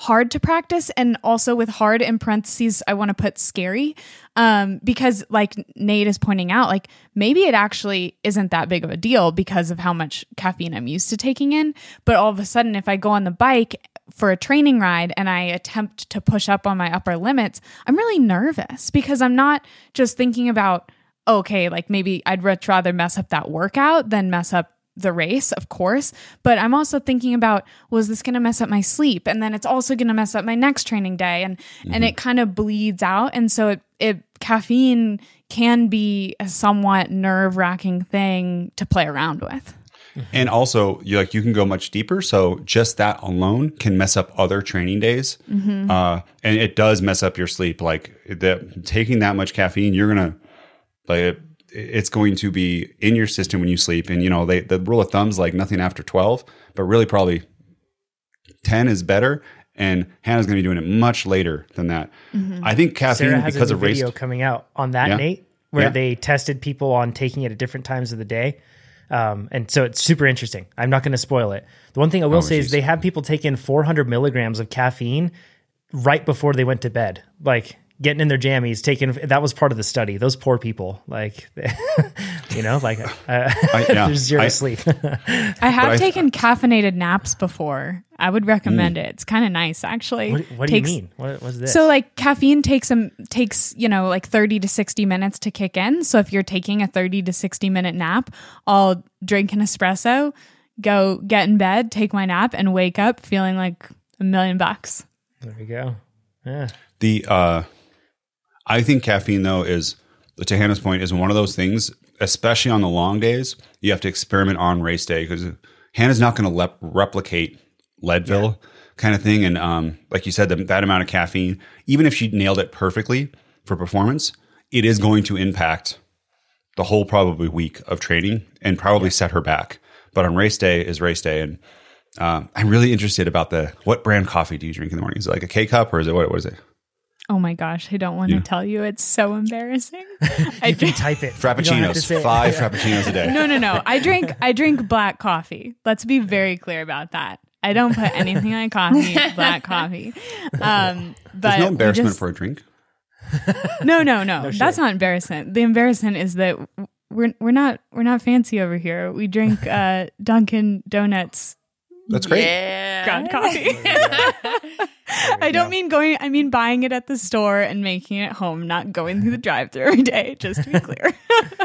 hard to practice and also with hard in parentheses i want to put scary um, because like nate is pointing out like maybe it actually isn't that big of a deal because of how much caffeine i'm used to taking in but all of a sudden if i go on the bike for a training ride and i attempt to push up on my upper limits i'm really nervous because i'm not just thinking about okay like maybe i'd much rather mess up that workout than mess up the race, of course, but I'm also thinking about was this going to mess up my sleep? And then it's also going to mess up my next training day. And and it mm-hmm. kind of bleeds out. And so it it caffeine can be a somewhat nerve-wracking thing to play around with. Mm-hmm. and also you like you can go much deeper. So just that alone can mess up other training days, mm-hmm. uh, and it does mess up your sleep. Like the taking that much caffeine, you're gonna like it, it's going to be in your system when you sleep. And you know they the rule of thumb's like nothing after twelve, but really probably ten is better. And Hannah's going to be doing it much later than that. I think caffeine Sarah has because a of race. video coming out on that, Yeah. Nate, where Yeah. they tested people on taking it at different times of the day. Um, and so it's super interesting. I'm not going to spoil it. The one thing I will Oh, say is they have people take in 400 milligrams of caffeine right before they went to bed, like getting in their jammies. Taking that was part of the study. Those poor people, like, you know, like uh, I- yeah. there's zero I- sleep. I have I- taken caffeinated naps before. I would recommend it. It's kind of nice actually. what, what do you mean? What was this? So like caffeine takes some takes, you know, like 30 to 60 minutes to kick in. So if you're taking a 30 to 60 minute nap, I'll drink an espresso, go get in bed, take my nap and wake up feeling like a million bucks. there we go. Yeah. The uh, I think caffeine though is to Hannah's point is one of those things, especially on the long days. You have to experiment on race day because Hannah's not going to lep- replicate Leadville kind of thing. And um, like you said, the, that amount of caffeine, even if she nailed it perfectly for performance, it is going to impact the whole probably week of training and probably set her back. But on race day is race day, and um, I'm really interested about the what brand coffee do you drink in the morning? Is it like a K cup or is it what? What is it? Oh my gosh, I don't want to tell you. It's so embarrassing. I can drink type it. You to Frappuccinos, it. five frappuccinos a day. No, no, no. I drink I drink black coffee. Let's be very clear about that. I don't put anything on coffee, black coffee. Um, but There's no embarrassment just- for a drink. no, no, no. That's not embarrassing. The embarrassment is that we're we're not we're not fancy over here. We drink uh, Dunkin' Donuts That's great. Yeah. ground coffee. I don't mean going. I mean buying it at the store and making it home, not going through the drive-through every day. Just to be clear.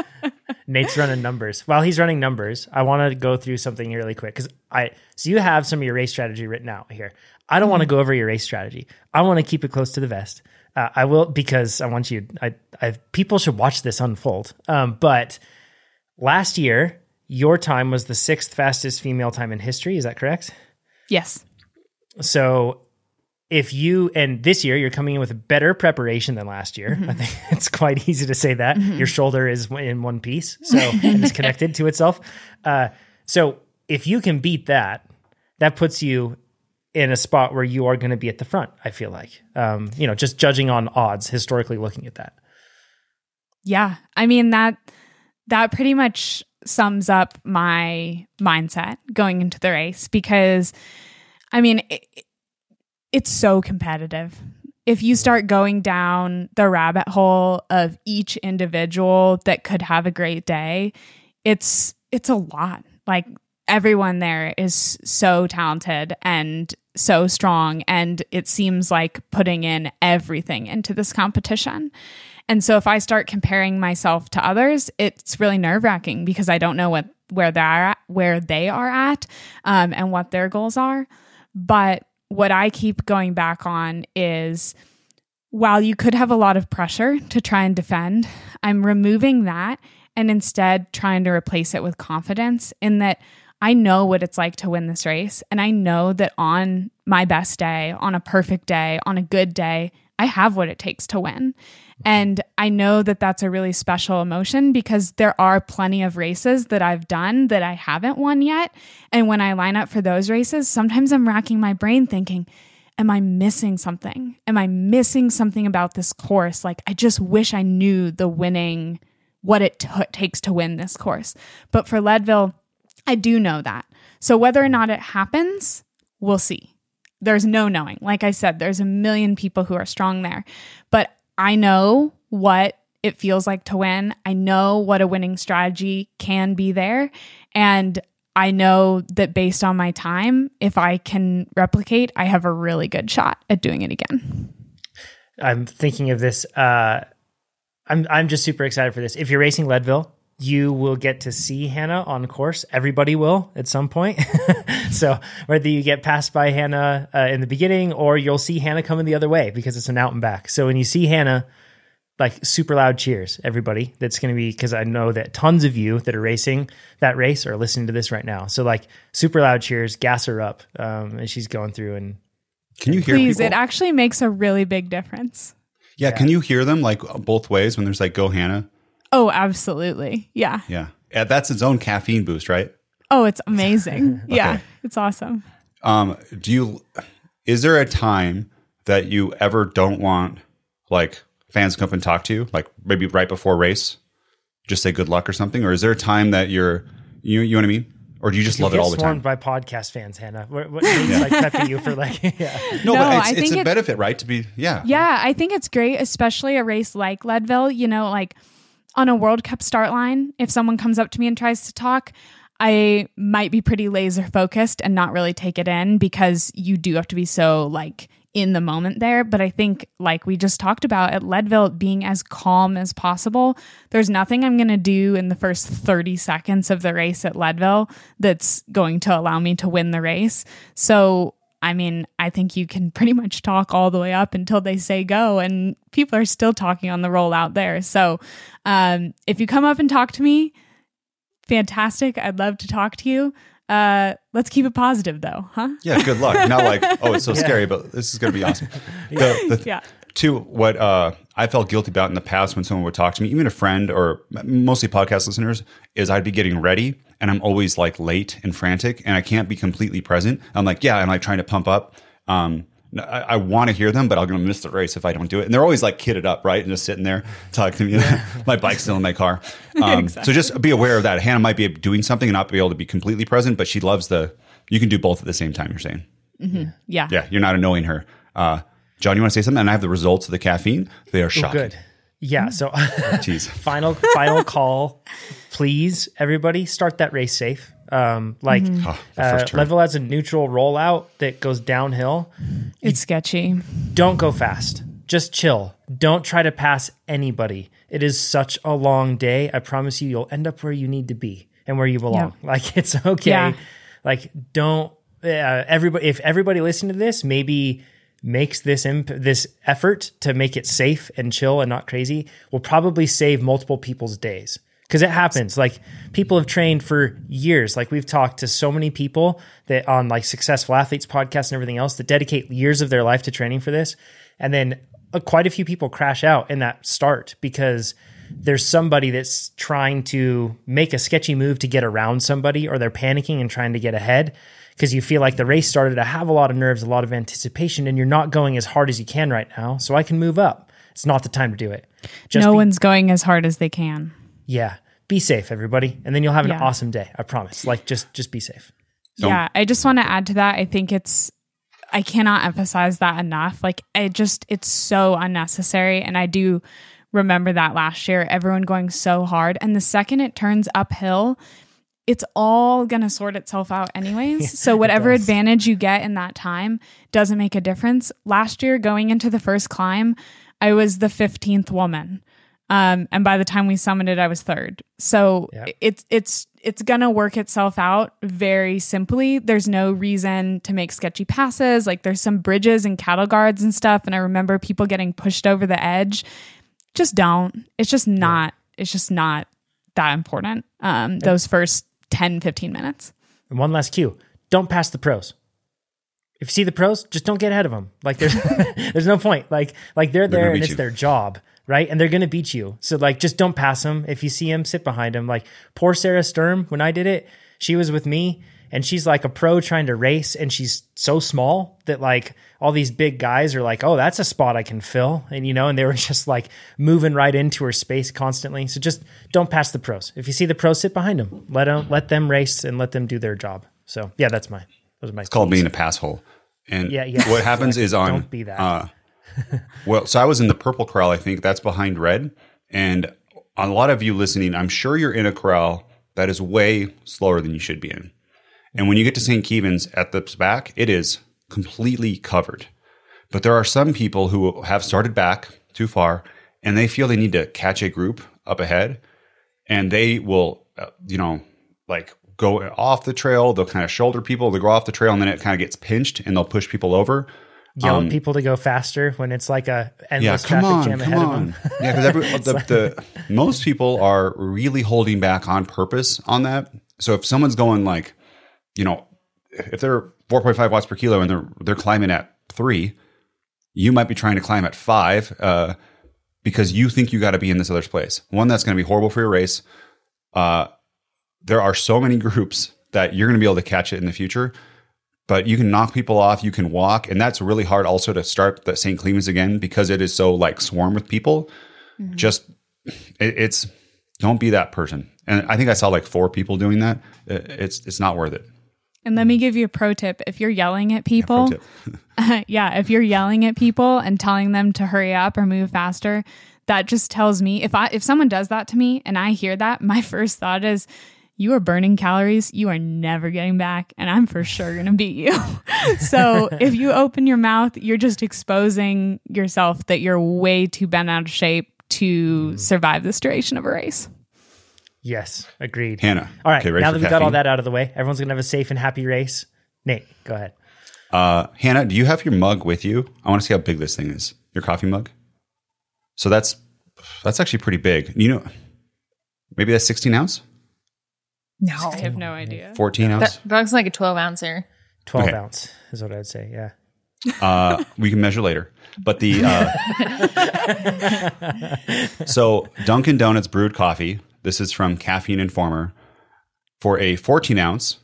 Nate's running numbers. While he's running numbers, I want to go through something really quick because I so you have some of your race strategy written out here. I don't want to go over your race strategy. I want to keep it close to the vest. Uh, I will because I want you. I, I people should watch this unfold. Um, but last year, your time was the sixth fastest female time in history. Is that correct? yes. So if you and this year you're coming in with better preparation than last year, I think it's quite easy to say that your shoulder is in one piece, so it's connected to itself. Uh, so if you can beat that, that puts you in a spot where you are going to be at the front. I feel like, um, you know, just judging on odds historically, looking at that. Yeah. I mean that that pretty much sums up my mindset going into the race because I mean it, it's so competitive. If you start going down the rabbit hole of each individual that could have a great day, it's it's a lot. Like everyone there is so talented and so strong and it seems like putting in everything into this competition. And so if I start comparing myself to others, it's really nerve wracking because I don't know what where they're at, where they are at, um, and what their goals are. But what I keep going back on is while you could have a lot of pressure to try and defend, I'm removing that and instead trying to replace it with confidence in that I know what it's like to win this race. And I know that on my best day, on a perfect day, on a good day, I have what it takes to win. Mm-hmm. And I know that that's a really special emotion because there are plenty of races that I've done that I haven't won yet. And when I line up for those races, sometimes I'm racking my brain thinking, Am I missing something? Am I missing something about this course? Like, I just wish I knew the winning, what it t- takes to win this course. But for Leadville, I do know that. So whether or not it happens, we'll see. There's no knowing. Like I said, there's a million people who are strong there. But I know what it feels like to win. I know what a winning strategy can be there. And I know that based on my time, if I can replicate, I have a really good shot at doing it again. I'm thinking of this. Uh, I'm I'm just super excited for this. If you're racing Leadville, you will get to see Hannah on course. Everybody will at some point. so whether you get passed by Hannah uh, in the beginning or you'll see Hannah coming the other way because it's an out and back. So when you see Hannah, like super loud cheers, everybody. That's going to be because I know that tons of you that are racing that race are listening to this right now. So like super loud cheers, gas her up um, as she's going through and Can you hear Please, people? it actually makes a really big difference. yeah, can you hear them like both ways when there's like go Hannah? Oh, absolutely. Yeah. Yeah. yeah that's its own caffeine boost, right? Oh, it's amazing. Yeah. It's awesome. Um, do you is there a time that you ever don't want like fans come up and talk to you? Like maybe right before race? Just say good luck or something? Or is there a time that you're you you know what I mean? Or do you just love it all the time? by podcast fans, Hannah. What, what Nate's like prepping you for like yeah. No, No, but it's, I it's think a it- benefit, right? To be yeah. Yeah, I think it's great, especially a race like Leadville. You know, like on a World Cup start line, if someone comes up to me and tries to talk, I might be pretty laser focused and not really take it in because you do have to be so like in the moment there. But I think, like we just talked about at Leadville, being as calm as possible. There's nothing I'm going to do in the first 30 seconds of the race at Leadville that's going to allow me to win the race. So I mean, I think you can pretty much talk all the way up until they say go, and people are still talking on the roll out there. So, um, if you come up and talk to me, fantastic. I'd love to talk to you. Uh, let's keep it positive, though, huh? Yeah, good luck. Not like, oh, it's so scary, but this is going to be awesome. The, the, Yeah. To what uh, I felt guilty about in the past when someone would talk to me, even a friend or mostly podcast listeners, is I'd be getting ready and I'm always like late and frantic and I can't be completely present. I'm like, yeah, I'm like trying to pump up. Um, I, I want to hear them, but I'm going to miss the race if I don't do it. And they're always like kitted up, right? And just sitting there talking to me. my bike's still in my car. Um, So just be aware of that. Hannah might be doing something and not be able to be completely present, but she loves the, you can do both at the same time, you're saying. Yeah. Yeah, you're not annoying her. Uh, John, you want to say something? And I have the results of the caffeine. They are shocking. Good. Yeah. So Jeez. final final call, please, everybody, start that race safe. Um, like Oh, the uh, first level has a neutral rollout that goes downhill. It's sketchy. Don't go fast. Just chill. Don't try to pass anybody. It is such a long day. I promise you, you'll end up where you need to be and where you belong. Like it's okay. Yeah. Like don't uh, everybody. If everybody listening to this, maybe makes this imp- this effort to make it safe and chill and not crazy, will probably save multiple people's days. Because it happens. Like people have trained for years. Like we've talked to so many people that on like successful athletes podcasts and everything else that dedicate years of their life to training for this. And then uh, quite a few people crash out in that start because there's somebody that's trying to make a sketchy move to get around somebody or they're panicking and trying to get ahead because you feel like the race started to have a lot of nerves, a lot of anticipation, and you're not going as hard as you can right now. So I can move up. It's not the time to do it. Just no be- one's going as hard as they can. yeah. Be safe, everybody. And then you'll have an Yeah. awesome day. I promise. Like just just be safe. Don't- Yeah, I just want to add to that. I think it's I cannot emphasize that enough. Like it just it's so unnecessary and I do remember that last year everyone going so hard and the second it turns uphill it's all going to sort itself out anyways. so whatever advantage you get in that time doesn't make a difference. Last year going into the first climb, I was the 15th woman. Um, and by the time we summited, I was third. So it's it's it's gonna work itself out very simply. There's no reason to make sketchy passes. Like there's some bridges and cattle guards and stuff. And I remember people getting pushed over the edge. Just don't. It's just not. It's just not that important. Um, those first 10, 15 minutes. And one last cue. Don't pass the pros. If you see the pros, just don't get ahead of them. Like there's there's no point. Like like they're They're there and it's you. their job, right? And they're gonna beat you. So like just don't pass them. If you see them, sit behind them. Like poor Sarah Sturm, when I did it, she was with me and she's like a pro trying to race and she's so small that like all these big guys are like, oh, that's a spot I can fill. And you know, and they were just like moving right into her space constantly. So just don't pass the pros. If you see the pros, sit behind them. Let them let them race and let them do their job. So yeah, that's my those are my It's called being a pass hole. And Yeah, yeah. what happens is on Don't be that. Uh, well, so I was in the purple corral, I think that's behind red. And a lot of you listening, I'm sure you're in a corral that is way slower than you should be in. And when you get to St. Kevin's at the back, it is completely covered. But there are some people who have started back too far and they feel they need to catch a group up ahead and they will, uh, you know, like go off the trail. They'll kind of shoulder people, they'll go off the trail and then it kind of gets pinched and they'll push people over. yell at people to go faster when it's like a Yeah, endless come traffic on, jam come ahead of them. yeah, because every the, the most people are really holding back on purpose on that. So if someone's going like, you know, if they're 4.5 watts per kilo and they're they're climbing at three, you might be trying to climb at five uh, because you think you got to be in this other place. One that's going to be horrible for your race. Uh, there are so many groups that you're going to be able to catch it in the future but you can knock people off you can walk and that's really hard also to start the St. Kevin's again because it is so like swarm with people. Just it, it's don't be that person. And i think i saw like four people doing that. It- it's it's not worth it And let me mm. give you a pro tip. If you're yelling at people, tip. yeah, if you're yelling at people and telling them to hurry up or move faster, that just tells me if I if someone does that to me and I hear that, my first thought is you are burning calories, you are never getting back, and I'm for sure going to beat you. so, if you open your mouth, you're just exposing yourself that you're way too bent out of shape to mm. survive this duration of a race. Yes, agreed. hannah All right, okay, now that we've got all that out of the way, everyone's gonna have a safe and happy race. Nate, go ahead. uh hannah do you have your mug with you i want to see how big this thing is your coffee mug so that's that's actually pretty big you know maybe that's 16 ounce No. I have no idea. 14 ounce That, that looks like a 12 ouncer. Twelve Okay. ounce is what I'd say. Yeah. Uh, we can measure later. But the uh, so Dunkin' Donuts brewed coffee. This is from Caffeine Informer. For a 14 ounce,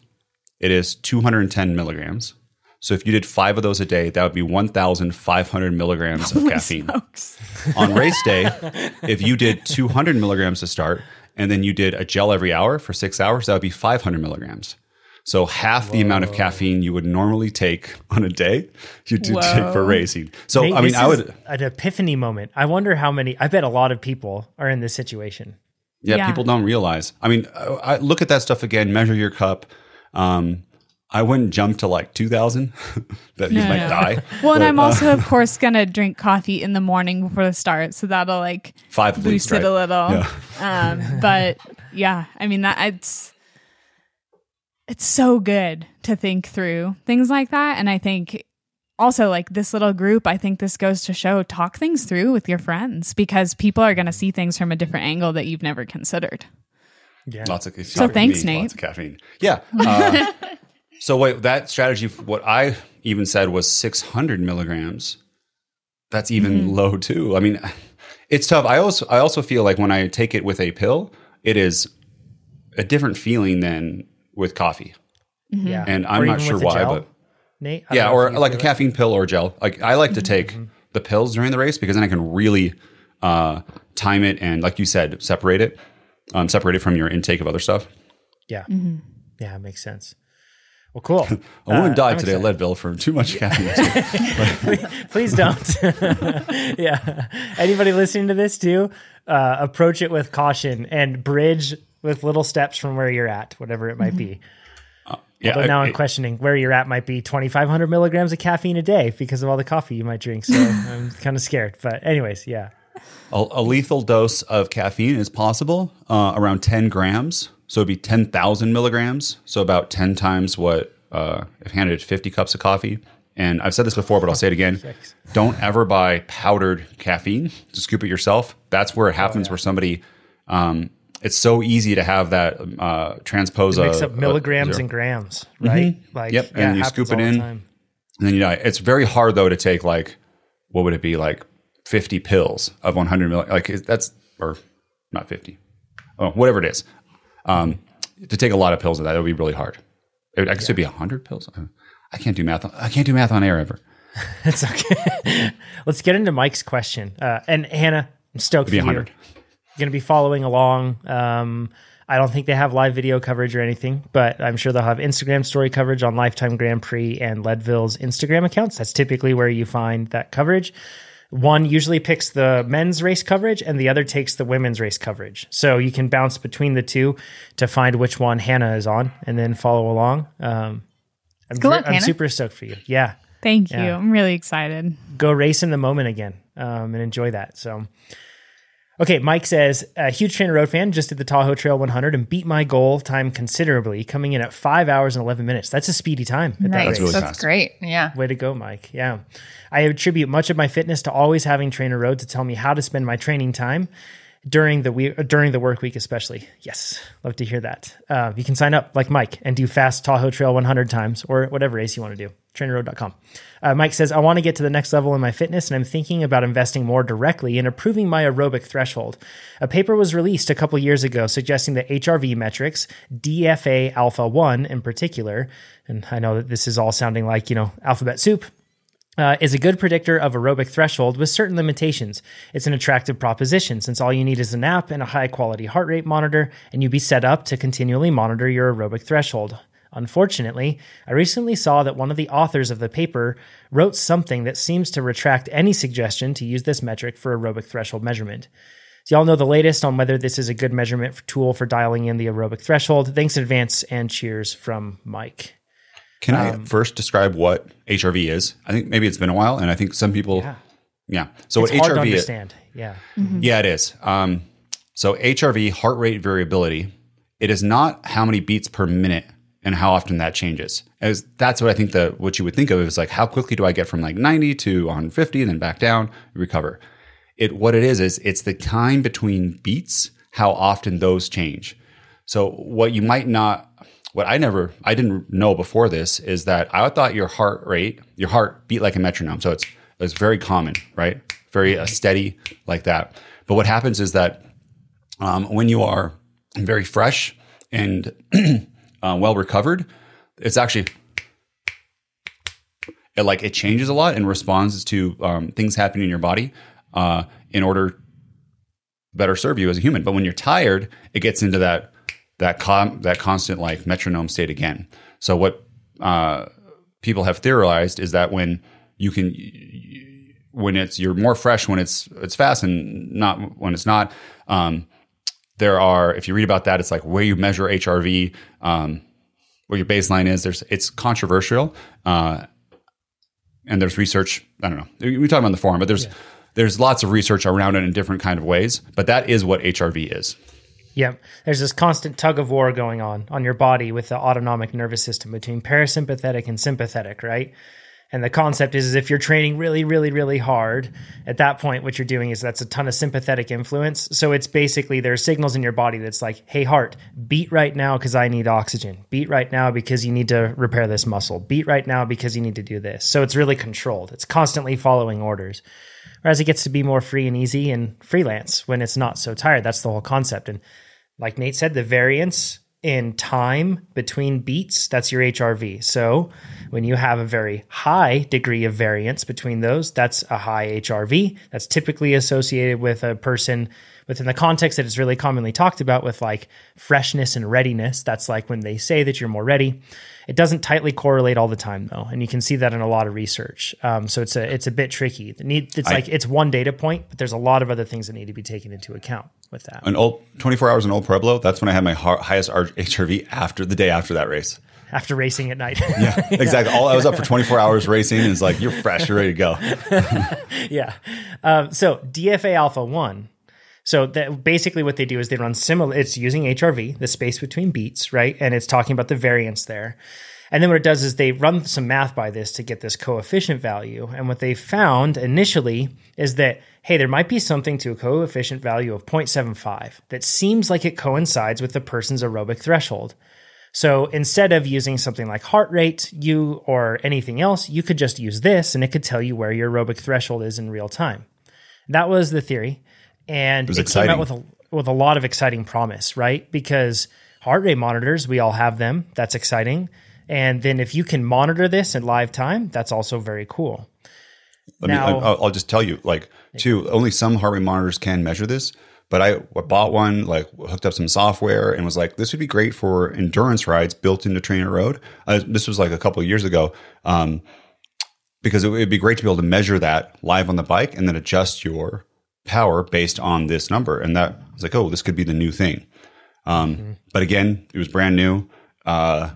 it is 210 milligrams. So if you did five of those a day, that would be 1,500 milligrams of caffeine. On race day, if you did 200 milligrams to start, and then you did a gel every hour for six hours, that would be 500 milligrams. So half the amount of caffeine you would normally take on a day, you do take for racing. So Nate, I mean, this I would. an epiphany moment. I wonder how many. I bet a lot of people are in this situation. Yeah, Yeah. people don't realize. I mean, I, I look at that stuff again. Measure your cup. Um, I wouldn't jump to like two thousand. that you might no. die. Well, and I'm uh, also, of course, gonna drink coffee in the morning before the start, so that'll like five least, it right? a little. Yeah. Um, but yeah, I mean that it's it's so good to think through things like that, and I think also like this little group. I think this goes to show talk things through with your friends because people are gonna see things from a different angle that you've never considered. Yeah. Lots of So thanks, me, Nate. Lots of caffeine. Yeah. Uh, so wait, that strategy. What I even said was 600 milligrams. That's even Mm-hmm. low too. I mean, it's tough. I also I also feel like when I take it with a pill, it is a different feeling than with coffee. yeah. And I'm Or not sure why, but Nate. I yeah, or like a feel it. caffeine pill or gel. Like I like to take the pills during the race because then I can really uh, time it and, like you said, separate it, um, separate it from your intake of other stuff. Yeah. Mm-hmm. Yeah, it makes sense. Well, cool. A woman Uh, died I'm today at excited. Leadville from too much caffeine. Please don't. yeah. Anybody listening to this too, uh, approach it with caution and bridge with little steps from where you're at, whatever it might be. Yeah, But now I- I'm questioning where you're at might be 2,500 milligrams of caffeine a day because of all the coffee you might drink. So I'm kind of scared. But, anyways, yeah. a, a lethal dose of caffeine is possible, uh, around 10 grams. So it'd be 10,000 milligrams. So about 10 times what uh, if handed 50 cups of coffee. And I've said this before, but I'll say it again. Don't ever buy powdered caffeine to scoop it yourself. That's where it happens, where somebody, um, it's so easy to have that uh, transpose Mix a- up milligrams a and grams, right? Like, Yep, yeah, and you scoop it in. And then you die. It's very hard though to take like what would it be like fifty pills of one hundred mil like that's or not fifty. Oh, whatever it is. Um, to take a lot of pills of that, it would be really hard. It, I guess it'd be hundred pills. I- I can't do math. On, I can't do math on air ever. It's okay. Let's get into Mike's question. Uh, and Hannah, I'm stoked It'd be for you. 100. Going to be following along. Um, I don't think they have live video coverage or anything, but I'm sure they'll have Instagram story coverage on Lifetime Grand Prix and Leadville's Instagram accounts. That's typically where you find that coverage. One usually picks the men's race coverage and the other takes the women's race coverage. So you can bounce between the two to find which one Hannah is on and then follow along. Um, I'm, Good luck, I'm Hannah. super stoked for you. Yeah Thank you. Yeah. I'm really excited. go race in the moment again um, and enjoy that. So, okay, Mike says, a huge TrainerRoad fan, just did the Tahoe Trail 100 and beat my goal time considerably, coming in at five hours and 11 minutes. That's a speedy time. At that Nice. race. really That's great. Yeah. Way to go, Mike. Yeah. I attribute much of my fitness to always having TrainerRoad to tell me how to spend my training time during the week, during the work week, especially. Yes, love to hear that. Uh, you can sign up like Mike and do fast Tahoe Trail 100 times or whatever race you want to do. TrainerRoad.com. Uh, Mike says, I want to get to the next level in my fitness and I'm thinking about investing more directly in improving my aerobic threshold. A paper was released a couple years ago suggesting that HRV metrics, DFA alpha 1 in particular, and I know that this is all sounding like, you know, alphabet soup, uh, is a good predictor of aerobic threshold with certain limitations. It's an attractive proposition since all you need is an app and a high quality heart rate monitor, and you'd be set up to continually monitor your aerobic threshold. Unfortunately, I recently saw that one of the authors of the paper wrote something that seems to retract any suggestion to use this metric for aerobic threshold measurement. So, y'all know the latest on whether this is a good measurement tool for dialing in the aerobic threshold. Thanks in advance and cheers from Mike. Can I Um, first describe what HRV is? I think maybe it's been a while, and I think some people, yeah. So It's what hard to HRV is? understand. Yeah. Yeah, it is. Um, so HRV, heart rate variability, it is not how many beats per minute and how often that changes. As that's what I think the what you would think of is like how quickly do I get from like 90 to 150 and then back down, recover. It what it is is it's the time between beats, how often those change. So what you might not what I never I didn't know before this is that I thought your heart rate, your heart beat like a metronome. So it's it's very common, right? Very uh, steady like that. But what happens is that um, when you are very fresh and uh, well recovered, it's actually it like it changes a lot and responds to um, things happening in your body uh, in order to better serve you as a human. But when you're tired, it gets into that that con- that constant like metronome state again. So what uh, people have theorized is that when you can when it's you're more fresh when it's it's fast and not when it's not. Um, there are if you read about that, it's like where you measure HRV, um, where your baseline is. There's it's controversial, uh, and there's research. I don't know. We talk about the forum, but there's yeah. there's lots of research around it in different kind of ways. But that is what HRV is. Yep. There's this constant tug of war going on on your body with the autonomic nervous system between parasympathetic and sympathetic, right? And the concept is, is if you're training really, really, really hard, at that point, what you're doing is that's a ton of sympathetic influence. So it's basically there are signals in your body that's like, hey, heart, beat right now because I need oxygen. Beat right now because you need to repair this muscle. Beat right now because you need to do this. So it's really controlled. It's constantly following orders. Whereas it gets to be more free and easy and freelance when it's not so tired. That's the whole concept. And like Nate said, the variance in time between beats, that's your HRV. So when you have a very high degree of variance between those, that's a high HRV. That's typically associated with a person within the context that is really commonly talked about with like freshness and readiness. That's like when they say that you're more ready. It doesn't tightly correlate all the time though, and you can see that in a lot of research. Um, so it's a it's a bit tricky. It's like it's one data point, but there's a lot of other things that need to be taken into account with that. An old 24 hours in Old Pueblo, that's when I had my highest HRV after the day after that race. After racing at night. yeah, exactly. All I was up for 24 hours racing and it's like, you're fresh, you're ready to go. yeah. Um, so DFA Alpha 1. So that basically what they do is they run similar, it's using HRV, the space between beats, right? And it's talking about the variance there. And then what it does is they run some math by this to get this coefficient value. And what they found initially is that, hey, there might be something to a coefficient value of 0.75 that seems like it coincides with the person's aerobic threshold. So instead of using something like heart rate, you or anything else, you could just use this and it could tell you where your aerobic threshold is in real time. That was the theory. And it, it came out with a with a lot of exciting promise, right? Because heart rate monitors, we all have them. That's exciting. And then if you can monitor this in live time, that's also very cool. Let now, me, I'll, I'll just tell you, like, too, only some heart rate monitors can measure this. But I bought one, like, hooked up some software, and was like, this would be great for endurance rides built into TrainerRoad. Uh, this was like a couple of years ago. Um, because it would be great to be able to measure that live on the bike and then adjust your power based on this number. And that was like, oh, this could be the new thing. Um, mm-hmm. But again, it was brand new. Uh,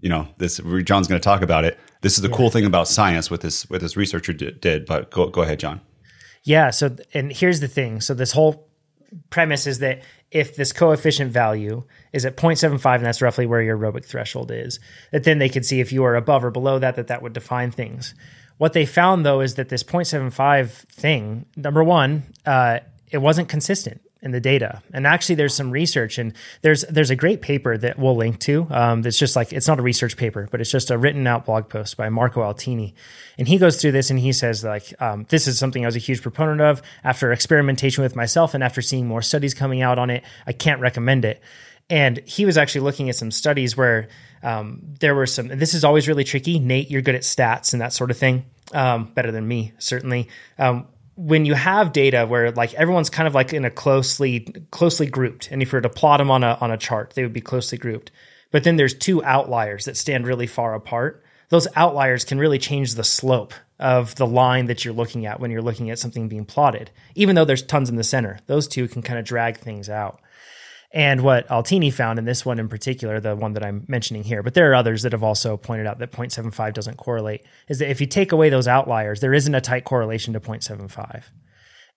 you know, this John's going to talk about it. This is the yeah. cool thing about science with this with this researcher did, did. But go go ahead, John. Yeah. So and here's the thing. So this whole premise is that if this coefficient value is at 0.75 and that's roughly where your aerobic threshold is that then they could see if you are above or below that that that would define things what they found though is that this 0.75 thing number one uh, it wasn't consistent in the data. And actually, there's some research, and there's there's a great paper that we'll link to. Um, that's just like it's not a research paper, but it's just a written out blog post by Marco Altini, and he goes through this and he says like um, this is something I was a huge proponent of after experimentation with myself and after seeing more studies coming out on it. I can't recommend it. And he was actually looking at some studies where um, there were some. This is always really tricky. Nate, you're good at stats and that sort of thing. Um, better than me, certainly um, when you have data where like everyone's kind of like in a closely closely grouped and if you were to plot them on a on a chart they would be closely grouped. But then there's two outliers that stand really far apart. Those outliers can really change the slope of the line that you're looking at when you're looking at something being plotted even though there's tons in the center. Those two can kind of drag things out and what Altini found in this one in particular, the one that I'm mentioning here, but there are others that have also pointed out that 0.75 doesn't correlate, is that if you take away those outliers, there isn't a tight correlation to 0.75.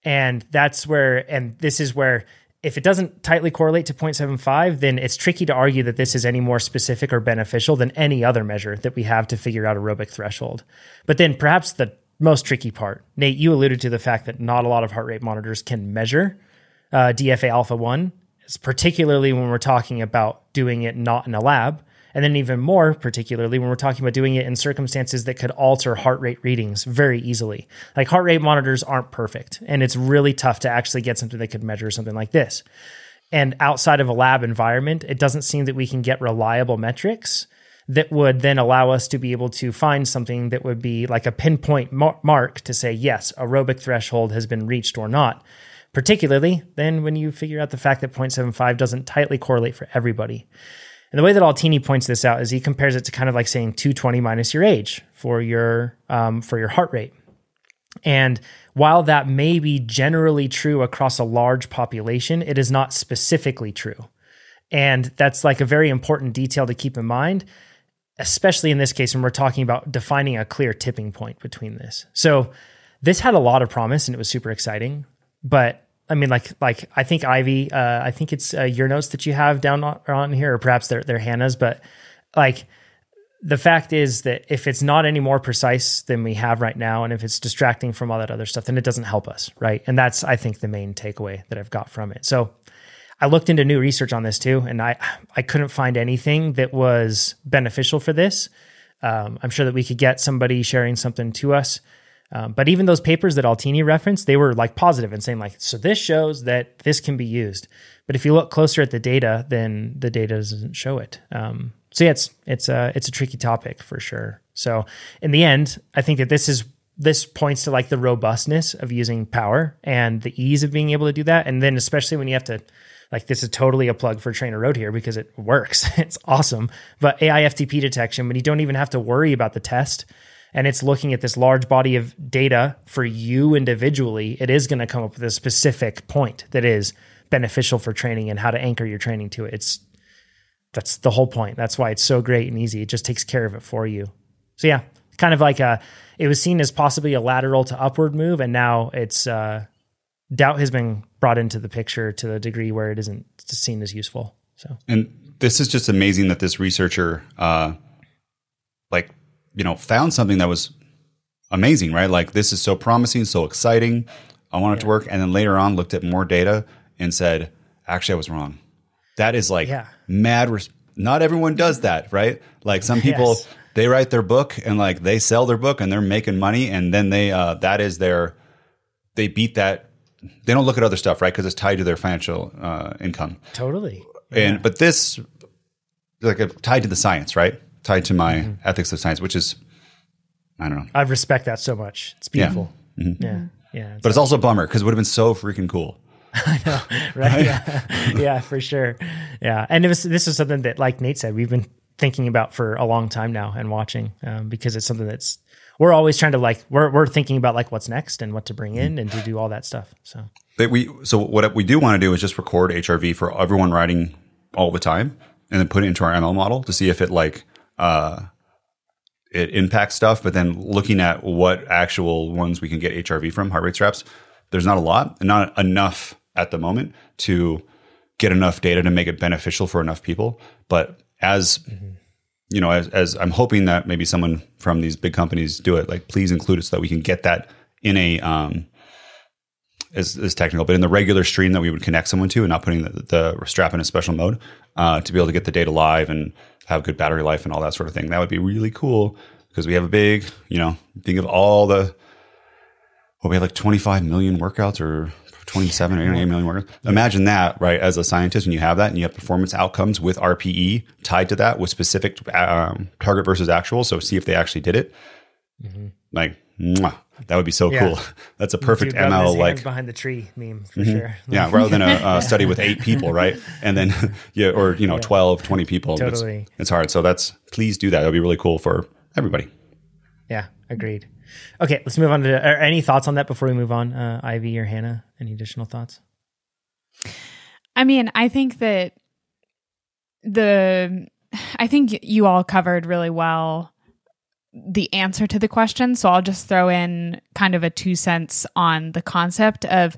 And that's where, and this is where if it doesn't tightly correlate to 0.75, then it's tricky to argue that this is any more specific or beneficial than any other measure that we have to figure out aerobic threshold. But then perhaps the most tricky part, Nate, you alluded to the fact that not a lot of heart rate monitors can measure uh, DFA alpha 1 particularly when we're talking about doing it not in a lab. And then even more particularly when we're talking about doing it in circumstances that could alter heart rate readings very easily. Like heart rate monitors aren't perfect, and it's really tough to actually get something that could measure something like this. And outside of a lab environment, it doesn't seem that we can get reliable metrics that would then allow us to be able to find something that would be like a pinpoint mark to say, yes, aerobic threshold has been reached or not particularly then when you figure out the fact that 0.75 doesn't tightly correlate for everybody. And the way that Altini points this out is he compares it to kind of like saying 220 minus your age for your um, for your heart rate. And while that may be generally true across a large population, it is not specifically true. And that's like a very important detail to keep in mind, especially in this case when we're talking about defining a clear tipping point between this. So this had a lot of promise and it was super exciting. But I mean, like, like I think Ivy, uh, I think it's uh, your notes that you have down on, on here, or perhaps they're, they're Hannah's, but like the fact is that if it's not any more precise than we have right now, and if it's distracting from all that other stuff, then it doesn't help us, right? And that's, I think, the main takeaway that I've got from it. So I looked into new research on this too, and I I couldn't find anything that was beneficial for this. Um, I'm sure that we could get somebody sharing something to us. Um, but even those papers that Altini referenced, they were like positive and saying like, so this shows that this can be used. But if you look closer at the data, then the data doesn't show it. Um, so yeah, it's it's a it's a tricky topic for sure. So in the end, I think that this is this points to like the robustness of using power and the ease of being able to do that. And then especially when you have to like this is totally a plug for TrainerRoad here because it works. it's awesome. But AI FTP detection, when you don't even have to worry about the test and it's looking at this large body of data for you individually, it is going to come up with a specific point that is beneficial for training and how to anchor your training to it. It's that's the whole point. That's why it's so great and easy. It just takes care of it for you. So yeah, kind of like a it was seen as possibly a lateral to upward move, and now it's uh, doubt has been brought into the picture to the degree where it isn't seen as useful. So and this is just amazing that this researcher, uh, like you know, found something that was amazing, right? Like this is so promising, so exciting. I want it yeah. to work, and then later on looked at more data and said, actually, I was wrong. That is like yeah. mad. Res- Not everyone does that, right? Like some people, yes. they write their book and like they sell their book and they're making money, and then they uh, that is their they beat that. They don't look at other stuff, right? Because it's tied to their financial uh, income. Totally. Yeah. And but this like a, tied to the science, right? Tied to my mm-hmm. ethics of science, which is I don't know. I respect that so much. It's beautiful. Yeah. Mm-hmm. Yeah. Yeah. It's but it's also a bummer because it would have been so freaking cool. I know, right? yeah. yeah, for sure. Yeah, and it was this is something that, like Nate said, we've been thinking about for a long time now and watching um, because it's something that's we're always trying to like we're we're thinking about like what's next and what to bring in and to do all that stuff. So, but we so what we do want to do is just record HRV for everyone writing all the time and then put it into our ML model to see if it like uh it impacts stuff. But then looking at what actual ones we can get HRV from heart rate straps, there's not a lot and not enough at the moment to get enough data to make it beneficial for enough people. But as mm-hmm. you know, as, as I'm hoping that maybe someone from these big companies do it, like please include it so that we can get that in a um, as, as technical, but in the regular stream that we would connect someone to, and not putting the, the strap in a special mode uh, to be able to get the data live and have good battery life and all that sort of thing. That would be really cool because we have a big, you know, think of all the well, we have like 25 million workouts or 27 or 28 million workers. Imagine that, right? As a scientist, when you have that and you have performance outcomes with RPE tied to that with specific um, target versus actual. So see if they actually did it. Mm-hmm. Like, mwah, that would be so yeah. cool. That's a perfect ML like behind the tree meme for mm-hmm. sure. yeah, rather than a, a, study with eight people, right? And then yeah, or you know, yeah. 12, 20 people. Totally, it's, it's hard. So that's please do that. That'd be really cool for everybody. Yeah, agreed. Okay, let's move on to any thoughts on that before we move on. Uh, Ivy or Hannah, any additional thoughts? I mean, I think that the I think you all covered really well the answer to the question. So I'll just throw in kind of a two cents on the concept of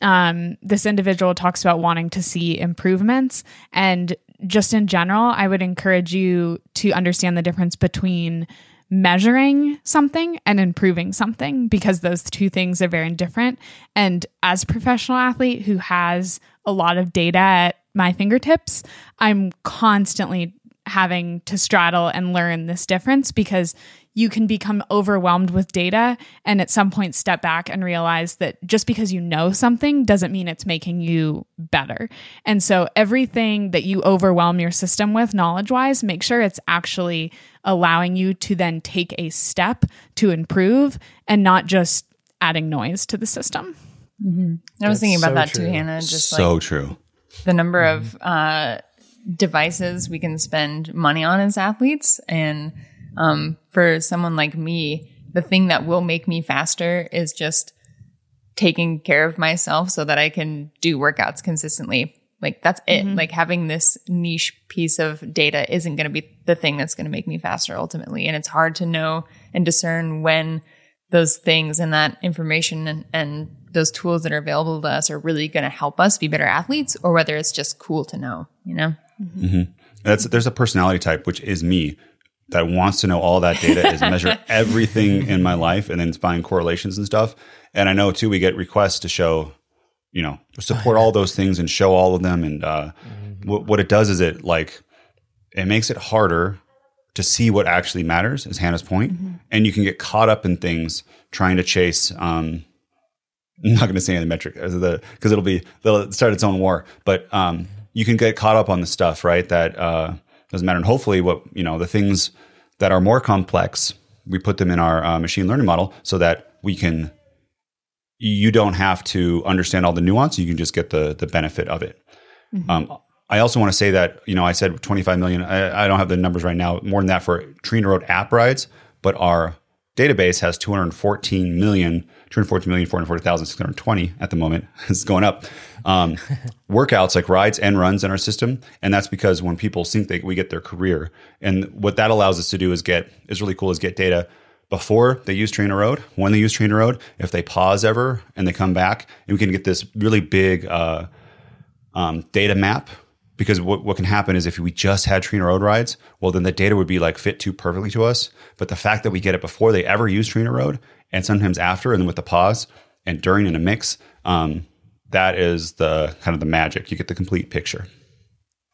um, this individual talks about wanting to see improvements. And just in general, I would encourage you to understand the difference between measuring something and improving something because those two things are very different. And as a professional athlete who has a lot of data at my fingertips, I'm constantly having to straddle and learn this difference because you can become overwhelmed with data and at some point step back and realize that just because you know something doesn't mean it's making you better. And so everything that you overwhelm your system with knowledge wise, make sure it's actually allowing you to then take a step to improve and not just adding noise to the system. I was thinking about so that true. too, Hannah. Just so like true. the number of uh, devices we can spend money on as athletes. And um, for someone like me, the thing that will make me faster is just taking care of myself so that I can do workouts consistently. Like that's it. Like having this niche piece of data isn't going to be the thing that's going to make me faster ultimately. And it's hard to know and discern when those things and that information and, and those tools that are available to us are really going to help us be better athletes or whether it's just cool to know, you know? That's there's a personality type which is me that wants to know all that data, is measure everything in my life, and then find correlations and stuff. And I know too, we get requests to show, you know, support all those things and show all of them. And uh, what what it does is it like it makes it harder to see what actually matters, is Hannah's point. and you can get caught up in things trying to chase. Um, I'm not going to say any metric because it'll be they'll start its own war. But um, you can get caught up on the stuff, right? That uh, doesn't matter. And hopefully, what you know, the things that are more complex, we put them in our uh, machine learning model so that we can. You don't have to understand all the nuance. You can just get the the benefit of it. Um, I also want to say that you know I said 25 million. I, I don't have the numbers right now. More than that for TrainerRoad app rides, but our database has 214 million, 214 million, 440,620 at the moment. It's going up. Um, workouts like rides and runs in our system, and that's because when people sync, they, we get their career, and what that allows us to do is get is really cool is get data before they use TrainerRoad, when they use TrainerRoad, if they pause ever and they come back, and we can get this really big uh, um, data map. Because what, what can happen is if we just had TrainerRoad rides, well, then the data would be like fit too perfectly to us. But the fact that we get it before they ever use TrainerRoad and sometimes after and then with the pause and during in a mix, um, that is the kind of the magic. You get the complete picture.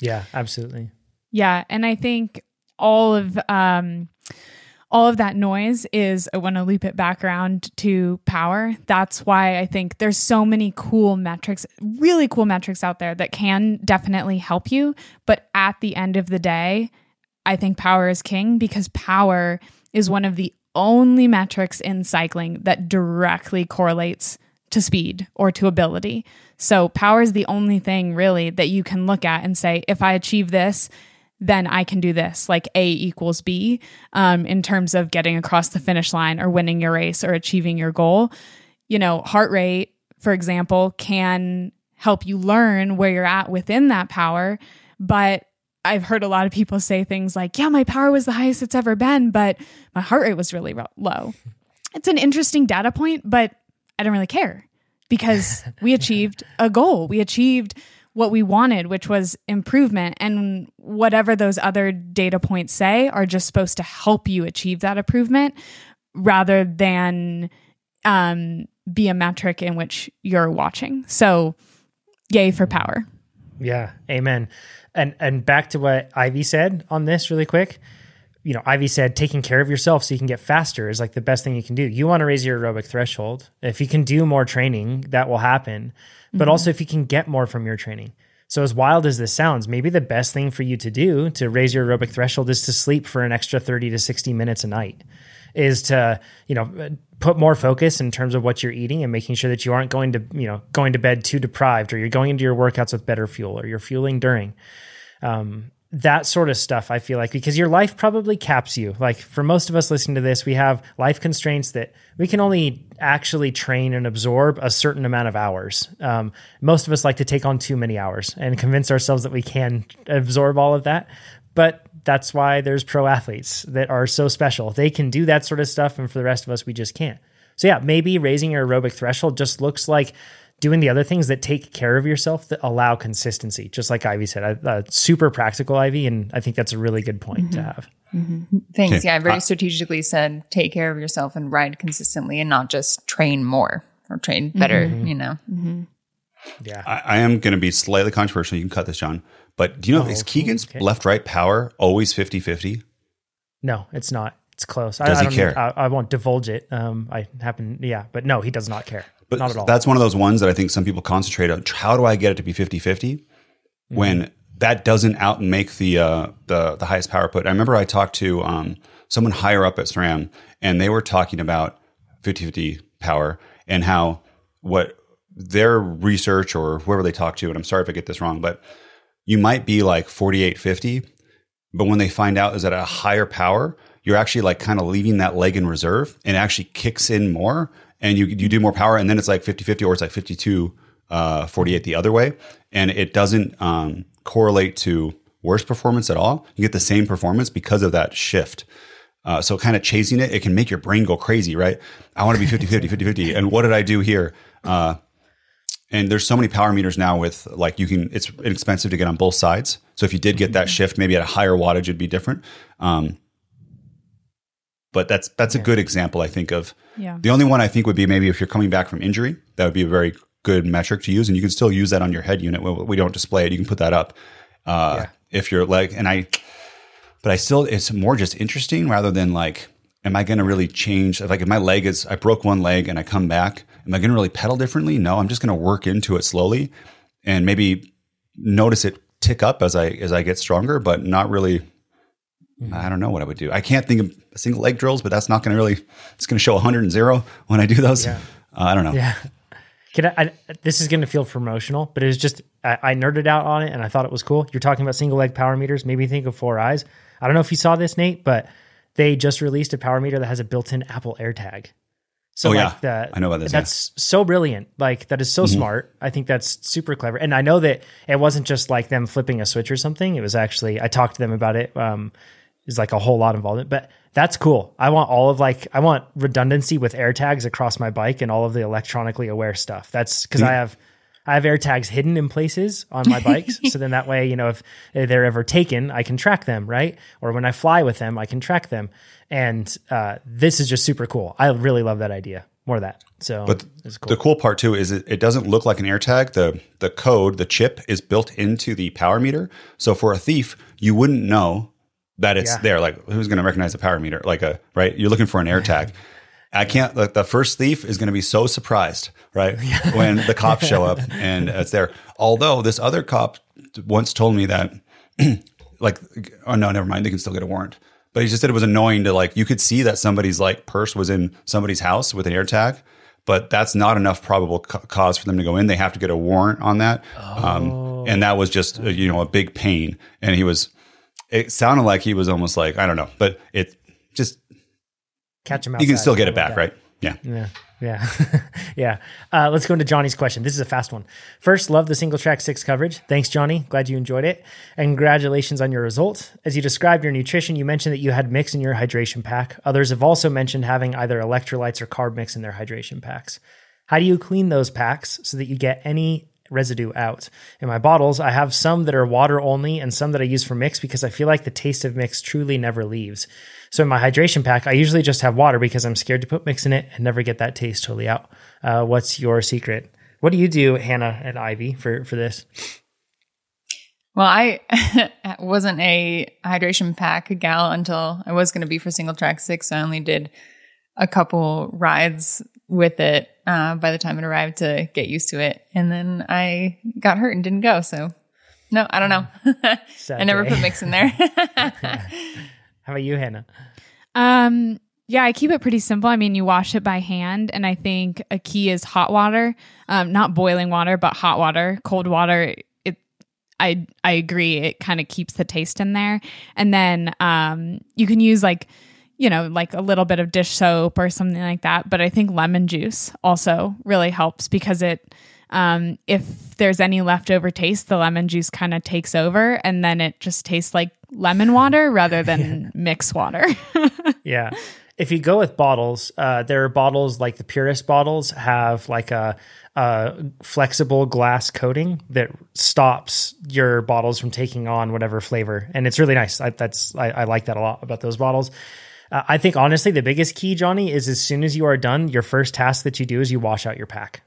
Yeah, absolutely. Yeah, and I think all of um all of that noise is I want to loop it back around to power. That's why I think there's so many cool metrics, really cool metrics out there that can definitely help you, but at the end of the day, I think power is king because power is one of the only metrics in cycling that directly correlates to speed or to ability. So, power is the only thing really that you can look at and say, if I achieve this, then I can do this, like A equals B, um, in terms of getting across the finish line or winning your race or achieving your goal. You know, heart rate, for example, can help you learn where you're at within that power. But I've heard a lot of people say things like, yeah, my power was the highest it's ever been, but my heart rate was really low. It's an interesting data point, but I don't really care because we achieved a goal. We achieved what we wanted, which was improvement. And whatever those other data points say are just supposed to help you achieve that improvement rather than um, be a metric in which you're watching. So, yay for power. Yeah, amen. And and back to what Ivy said on this really quick. You know, Ivy said taking care of yourself so you can get faster is like the best thing you can do. You want to raise your aerobic threshold. If you can do more training, that will happen. But also if you can get more from your training. So as wild as this sounds, maybe the best thing for you to do to raise your aerobic threshold is to sleep for an extra 30 to 60 minutes a night. Is to, you know, put more focus in terms of what you're eating and making sure that you aren't going to, you know, going to bed too deprived or you're going into your workouts with better fuel or you're fueling during. Um, that sort of stuff, I feel like, because your life probably caps you. Like for most of us listening to this, we have life constraints that we can only actually train and absorb a certain amount of hours. Um, most of us like to take on too many hours and convince ourselves that we can absorb all of that. But that's why there's pro athletes that are so special. They can do that sort of stuff, and for the rest of us, we just can't. So, yeah, maybe raising your aerobic threshold just looks like doing the other things that take care of yourself that allow consistency, just like Ivy said. Uh, super practical, Ivy, and I think that's a really good point to have. Thanks. Okay. Yeah, I very Uh, strategically said take care of yourself and ride consistently and not just train more or train better, you know. Yeah. I, I am going to be slightly controversial. You can cut this, John. But do you know, Oh, is. Keegan's Okay. left right power always 50 50? No, it's not. It's close. Does I, I he don't care? I, I won't divulge it. Um, I happen, yeah, but no, he does not care. But not at all. that's one of those ones that I think some people concentrate on. How do I get it to be 50 50? Mm-hmm. When that doesn't out and make the, uh, the, the highest power put. I remember I talked to um, someone higher up at SRAM and they were talking about 50 50 power and how what their research or whoever they talk to, and I'm sorry if I get this wrong, but you might be like 48, 50, but when they find out is that at a higher power, you're actually like kind of leaving that leg in reserve and actually kicks in more and you, you do more power and then it's like 50, 50 or it's like 52, uh, 48 the other way. And it doesn't, um, correlate to worse performance at all. You get the same performance because of that shift. Uh, so kind of chasing it, it can make your brain go crazy, right? I want to be 50, 50, 50, 50. And what did I do here? Uh, and there's so many power meters now with like you can, it's expensive to get on both sides. So if you did get that shift, maybe at a higher wattage, it'd be different. Um, but that's that's a good example, I think, of Yeah. the only one I think would be maybe if you're coming back from injury, that would be a very good metric to use, and you can still use that on your head unit. We we don't display it; you can put that up. Uh, Yeah. If your leg and I, but I still, it's more just interesting rather than like, am I going to really change? Like if my leg is, I broke one leg and I come back, am I going to really pedal differently? No, I'm just going to work into it slowly, and maybe notice it tick up as I as I get stronger, but not really. I don't know what I would do. I can't think of single leg drills, but that's not going to really. It's going to show 100 and zero when I do those. Yeah. Uh, I don't know. Yeah. Can I, I this is going to feel promotional, but it was just I, I nerded out on it and I thought it was cool. You're talking about single leg power meters. Maybe think of 4iiii. I don't know if you saw this, Nate, but they just released a power meter that has a built-in Apple AirTag. So Oh, like yeah. the, I know about this, yeah. That's so brilliant. Like that is so smart. I think that's super clever. And I know that it wasn't just like them flipping a switch or something. It was actually I talked to them about it. Um, there's like a whole lot involved in but that's cool. I want all of like I want redundancy with AirTags across my bike and all of the electronically aware stuff. That's because I have I have AirTags hidden in places on my bikes, so then that way you know if they're ever taken, I can track them right, or when I fly with them, I can track them. And uh, this is just super cool. I really love that idea. More of that. So, But it's cool. the cool part too is it, it doesn't look like an AirTag. The the code, the chip is built into the power meter. So for a thief, you wouldn't know that it's Yeah. there. Like who's going to recognize a power meter? Like a right? You're looking for an AirTag. I can't. Like the first thief is going to be so surprised, right, when the cops show up and it's there. Although this other cop once told me that, like, oh no, never mind. They can still get a warrant. But he just said it was annoying to like you could see that somebody's like purse was in somebody's house with an AirTag, but that's not enough probable ca- cause for them to go in. They have to get a warrant on that, um, and that was just uh, you know a big pain. And he was, it sounded like he was almost like I don't know, but it just Catch them you can still get it something like back, right? Yeah. Yeah. Yeah. yeah. Uh, let's go into Johnny's question. This is a fast one. First, love the single track six coverage. Thanks, Johnny. Glad you enjoyed it. And congratulations on your result. As you described your nutrition, you mentioned that you had mix in your hydration pack. Others have also mentioned having either electrolytes or carb mix in their hydration packs. How do you clean those packs so that you get any residue out? In my bottles, I have some that are water only and some that I use for mix because I feel like the taste of mix truly never leaves. So in my hydration pack, I usually just have water because I'm scared to put mix in it and never get that taste totally out. Uh, what's your secret? What do you do, Hannah and Ivy, for for this? Well, I wasn't a hydration pack gal until I was going to be for single track six. So I only did a couple rides with it uh, by the time it arrived to get used to it. And then I got hurt and didn't go. So, no, I don't know. I never put mix in there. How about you, Hannah? Um, yeah, I keep it pretty simple. I mean, you wash it by hand, and I think a key is hot water, um, not boiling water, but hot water. Cold water, it, I, I agree. It kind of keeps the taste in there, and then um, you can use like, you know, like a little bit of dish soap or something like that. But I think lemon juice also really helps because it. Um, if there's any leftover taste, the lemon juice kind of takes over, and then it just tastes like lemon water rather than mix water. Yeah. If you go with bottles, uh, there are bottles like the Purist bottles have like a, a flexible glass coating that stops your bottles from taking on whatever flavor, and it's really nice. I, that's I, I like that a lot about those bottles. Uh, I think honestly, the biggest key, Johnny, is as soon as you are done, your first task that you do is you wash out your pack.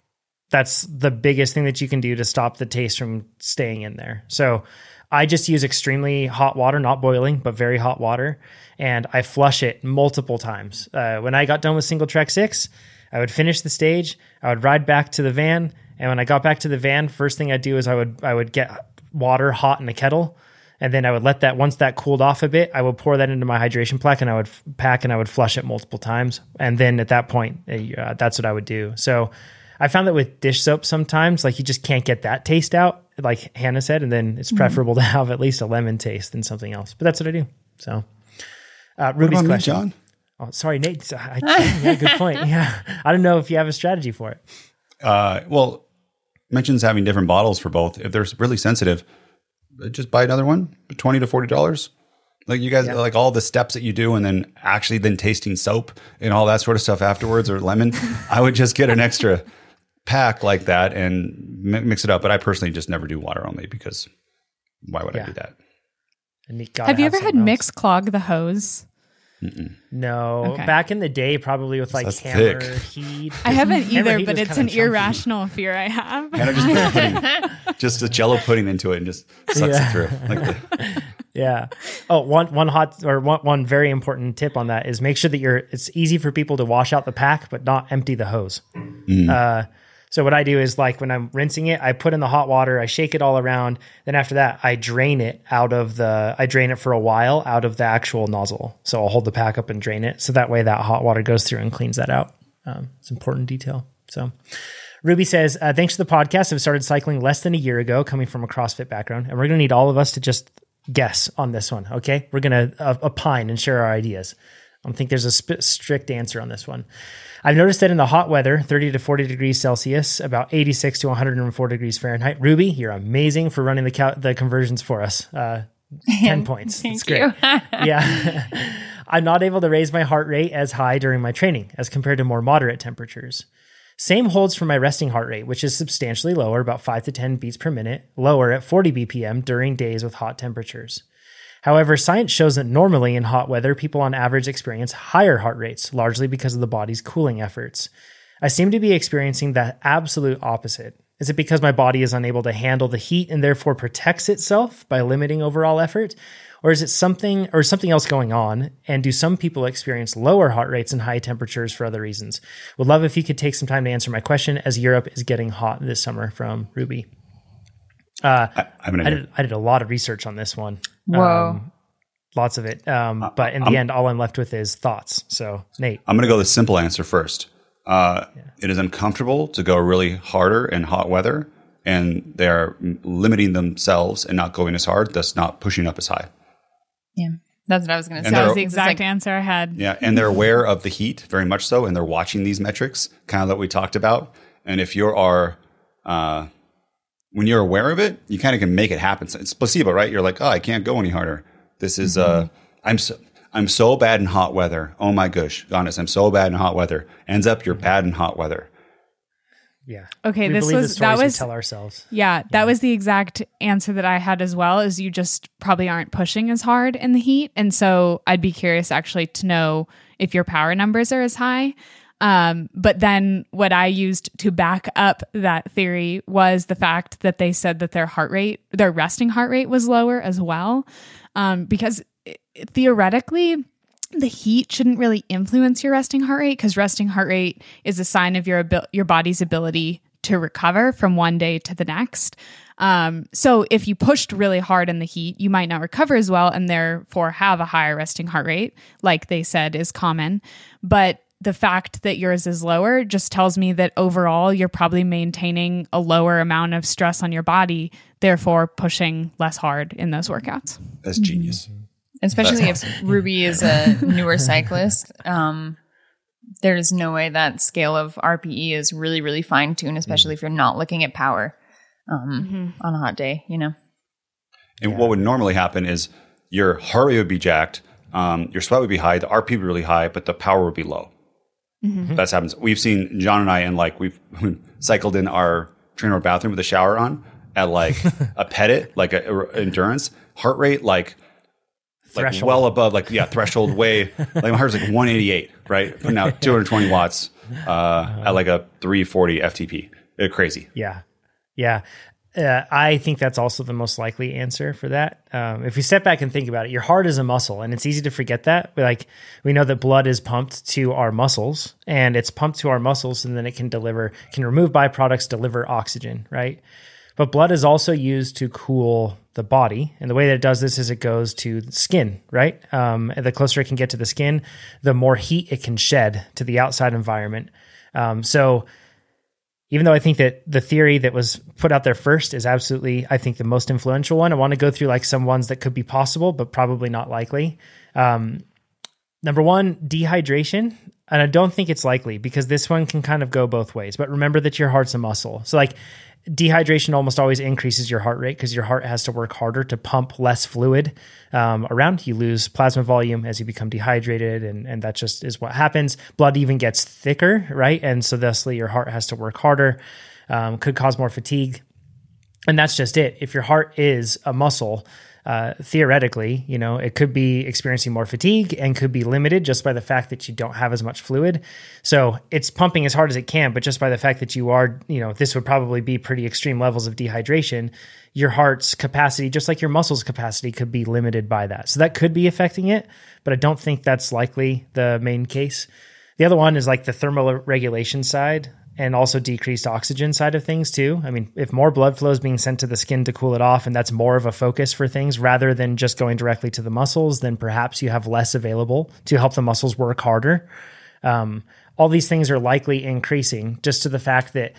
That's the biggest thing that you can do to stop the taste from staying in there. So I just use extremely hot water, not boiling, but very hot water, and I flush it multiple times. Uh, when I got done with single track six, I would finish the stage, I would ride back to the van, and when I got back to the van, first thing I'd do is I would I would get water hot in a kettle, and then I would let that once that cooled off a bit, I would pour that into my hydration pack, and I would f- pack and I would flush it multiple times, and then at that point, uh, that's what I would do. So. I found that with dish soap sometimes, like you just can't get that taste out, like Hannah said, and then it's preferable to have at least a lemon taste than something else. But that's what I do. So, uh, Ruby's about me, question. John? Oh, sorry, Nate. So I, yeah, good point. Yeah, I don't know if you have a strategy for it. Uh, well, mentions having different bottles for both. If they're really sensitive, just buy another one, twenty to forty dollars. Like you guys, like all the steps that you do, and then actually then tasting soap and all that sort of stuff afterwards, or lemon. I would just get an extra pack like that and mix it up. But I personally just never do water only because why would I do that? And you gotta Have you ever had else. Mix clog the hose? No, Okay. back in the day, probably with like That's hammer thick. heat. I haven't either, but it's an chunky. irrational fear I have. And I just pudding, just a Jello pudding into it and just sucks Yeah. it through. Like the, Yeah. Oh, one one hot or one one very important tip on that is make sure that you're. It's easy for people to wash out the pack, but not empty the hose. Uh, so what I do is like when I'm rinsing it, I put in the hot water, I shake it all around. Then after that, I drain it out of the. I drain it for a while out of the actual nozzle. So I'll hold the pack up and drain it. So that way that hot water goes through and cleans that out. Um, it's important detail. So. Ruby says, uh, thanks to the podcast, I've started cycling less than a year ago, coming from a CrossFit background. And we're going to need all of us to just guess on this one. Okay. We're going to uh, opine and share our ideas. I don't think there's a sp- strict answer on this one. I've noticed that in the hot weather, 30 to 40 degrees Celsius, about 86 to 104 degrees Fahrenheit. Ruby, you're amazing for running the cal- the conversions for us. Uh, 10 points. That's great. yeah. I'm not able to raise my heart rate as high during my training as compared to more moderate temperatures. Same holds for my resting heart rate, which is substantially lower, about 5 to 10 beats per minute, lower at 40 BPM during days with hot temperatures. However, science shows that normally in hot weather, people on average experience higher heart rates, largely because of the body's cooling efforts. I seem to be experiencing the absolute opposite. Is it because my body is unable to handle the heat and therefore protects itself by limiting overall effort? Or is it something or something else going on? And do some people experience lower heart rates and high temperatures for other reasons? Would love if you could take some time to answer my question as Europe is getting hot this summer from Ruby. Uh, I, I'm I did, I did a lot of research on this one. Whoa. Lots of it. Um, but in the end, all I'm left with is thoughts. So, Nate, I'm going to go the simple answer first. Uh, It is uncomfortable to go really harder in hot weather, and they are limiting themselves and not going as hard, thus not pushing up as high. yeah. That's what I was going to say. And That was the exact like- answer I had. Yeah, and they're aware of the heat very much so, and they're watching these metrics, kind of that we talked about. And if you are, uh, when you're aware of it, you kind of can make it happen. It's placebo, right? You're like, oh, I can't go any harder. This is, uh, I'm so, I'm so bad in hot weather. Oh my gosh, honest, I'm so bad in hot weather. Ends up you're bad in hot weather. yeah. Okay, we this was- the that stories we was- tell ourselves. Yeah, that was the exact answer that I had as well. Is you just probably aren't pushing as hard in the heat, and so I'd be curious actually to know if your power numbers are as high. Um, but then what I used to back up that theory was the fact that they said that their heart rate, their resting heart rate, was lower as well, um, because i- theoretically the heat shouldn't really influence your resting heart rate because resting heart rate is a sign of your abil- your body's ability to recover from one day to the next. Um, so if you pushed really hard in the heat, you might not recover as well and therefore have a higher resting heart rate, like they said is common. But the fact that yours is lower just tells me that overall you're probably maintaining a lower amount of stress on your body, therefore pushing less hard in those workouts. That's genius. especially if Ruby is a newer cyclist. Um, there's no way that scale of RPE is really, really fine tuned, especially if you're not looking at power um, on a hot day. You know, And what would normally happen is your heart rate would be jacked, um, your sweat would be high, the RP would be really high, but the power would be low. That's happens. We've seen John and I, and like we've cycled in our trainer bathroom with a shower on at like a pettit, like a, a endurance heart rate, like like well above, like yeah, threshold way. Like my heart's like 188, right? Putting out 220 watts uh, at like a 340 FTP. It's crazy. Yeah. Yeah. Uh, I think that's also the most likely answer for that. Um, if we step back and think about it, your heart is a muscle, and it's easy to forget that. Like we know that blood is pumped to our muscles, and it's pumped to our muscles, and then it can deliver, can remove byproducts, deliver oxygen, right? But blood is also used to cool the body, and the way that it does this is it goes to the skin, right? Um, the closer it can get to the skin, the more heat it can shed to the outside environment. Um, so even though I think that the theory that was put out there first is absolutely, I think, the most influential one, I want to go through like some ones that could be possible, but probably not likely. Um, number one, dehydration. And I don't think it's likely because this one can kind of go both ways. But remember that your heart's a muscle. So, like, dehydration almost always increases your heart rate because your heart has to work harder to pump less fluid um, around. You lose plasma volume as you become dehydrated, and, and that just is what happens. Blood even gets thicker, right? And so, thusly, your heart has to work harder, um, could cause more fatigue. And that's just it. If your heart is a muscle, uh, theoretically, you know, it could be experiencing more fatigue and could be limited just by the fact that you don't have as much fluid. So it's pumping as hard as it can, but just by the fact that you are, you know, this would probably be pretty extreme levels of dehydration. Your heart's capacity, just like your muscles' capacity, could be limited by that. So that could be affecting it, but I don't think that's likely the main case. The other one is like the thermal regulation side and also decreased oxygen side of things too. I mean, if more blood flow is being sent to the skin to cool it off, and that's more of a focus for things rather than just going directly to the muscles, then perhaps you have less available to help the muscles work harder. Um, all these things are likely increasing just to the fact that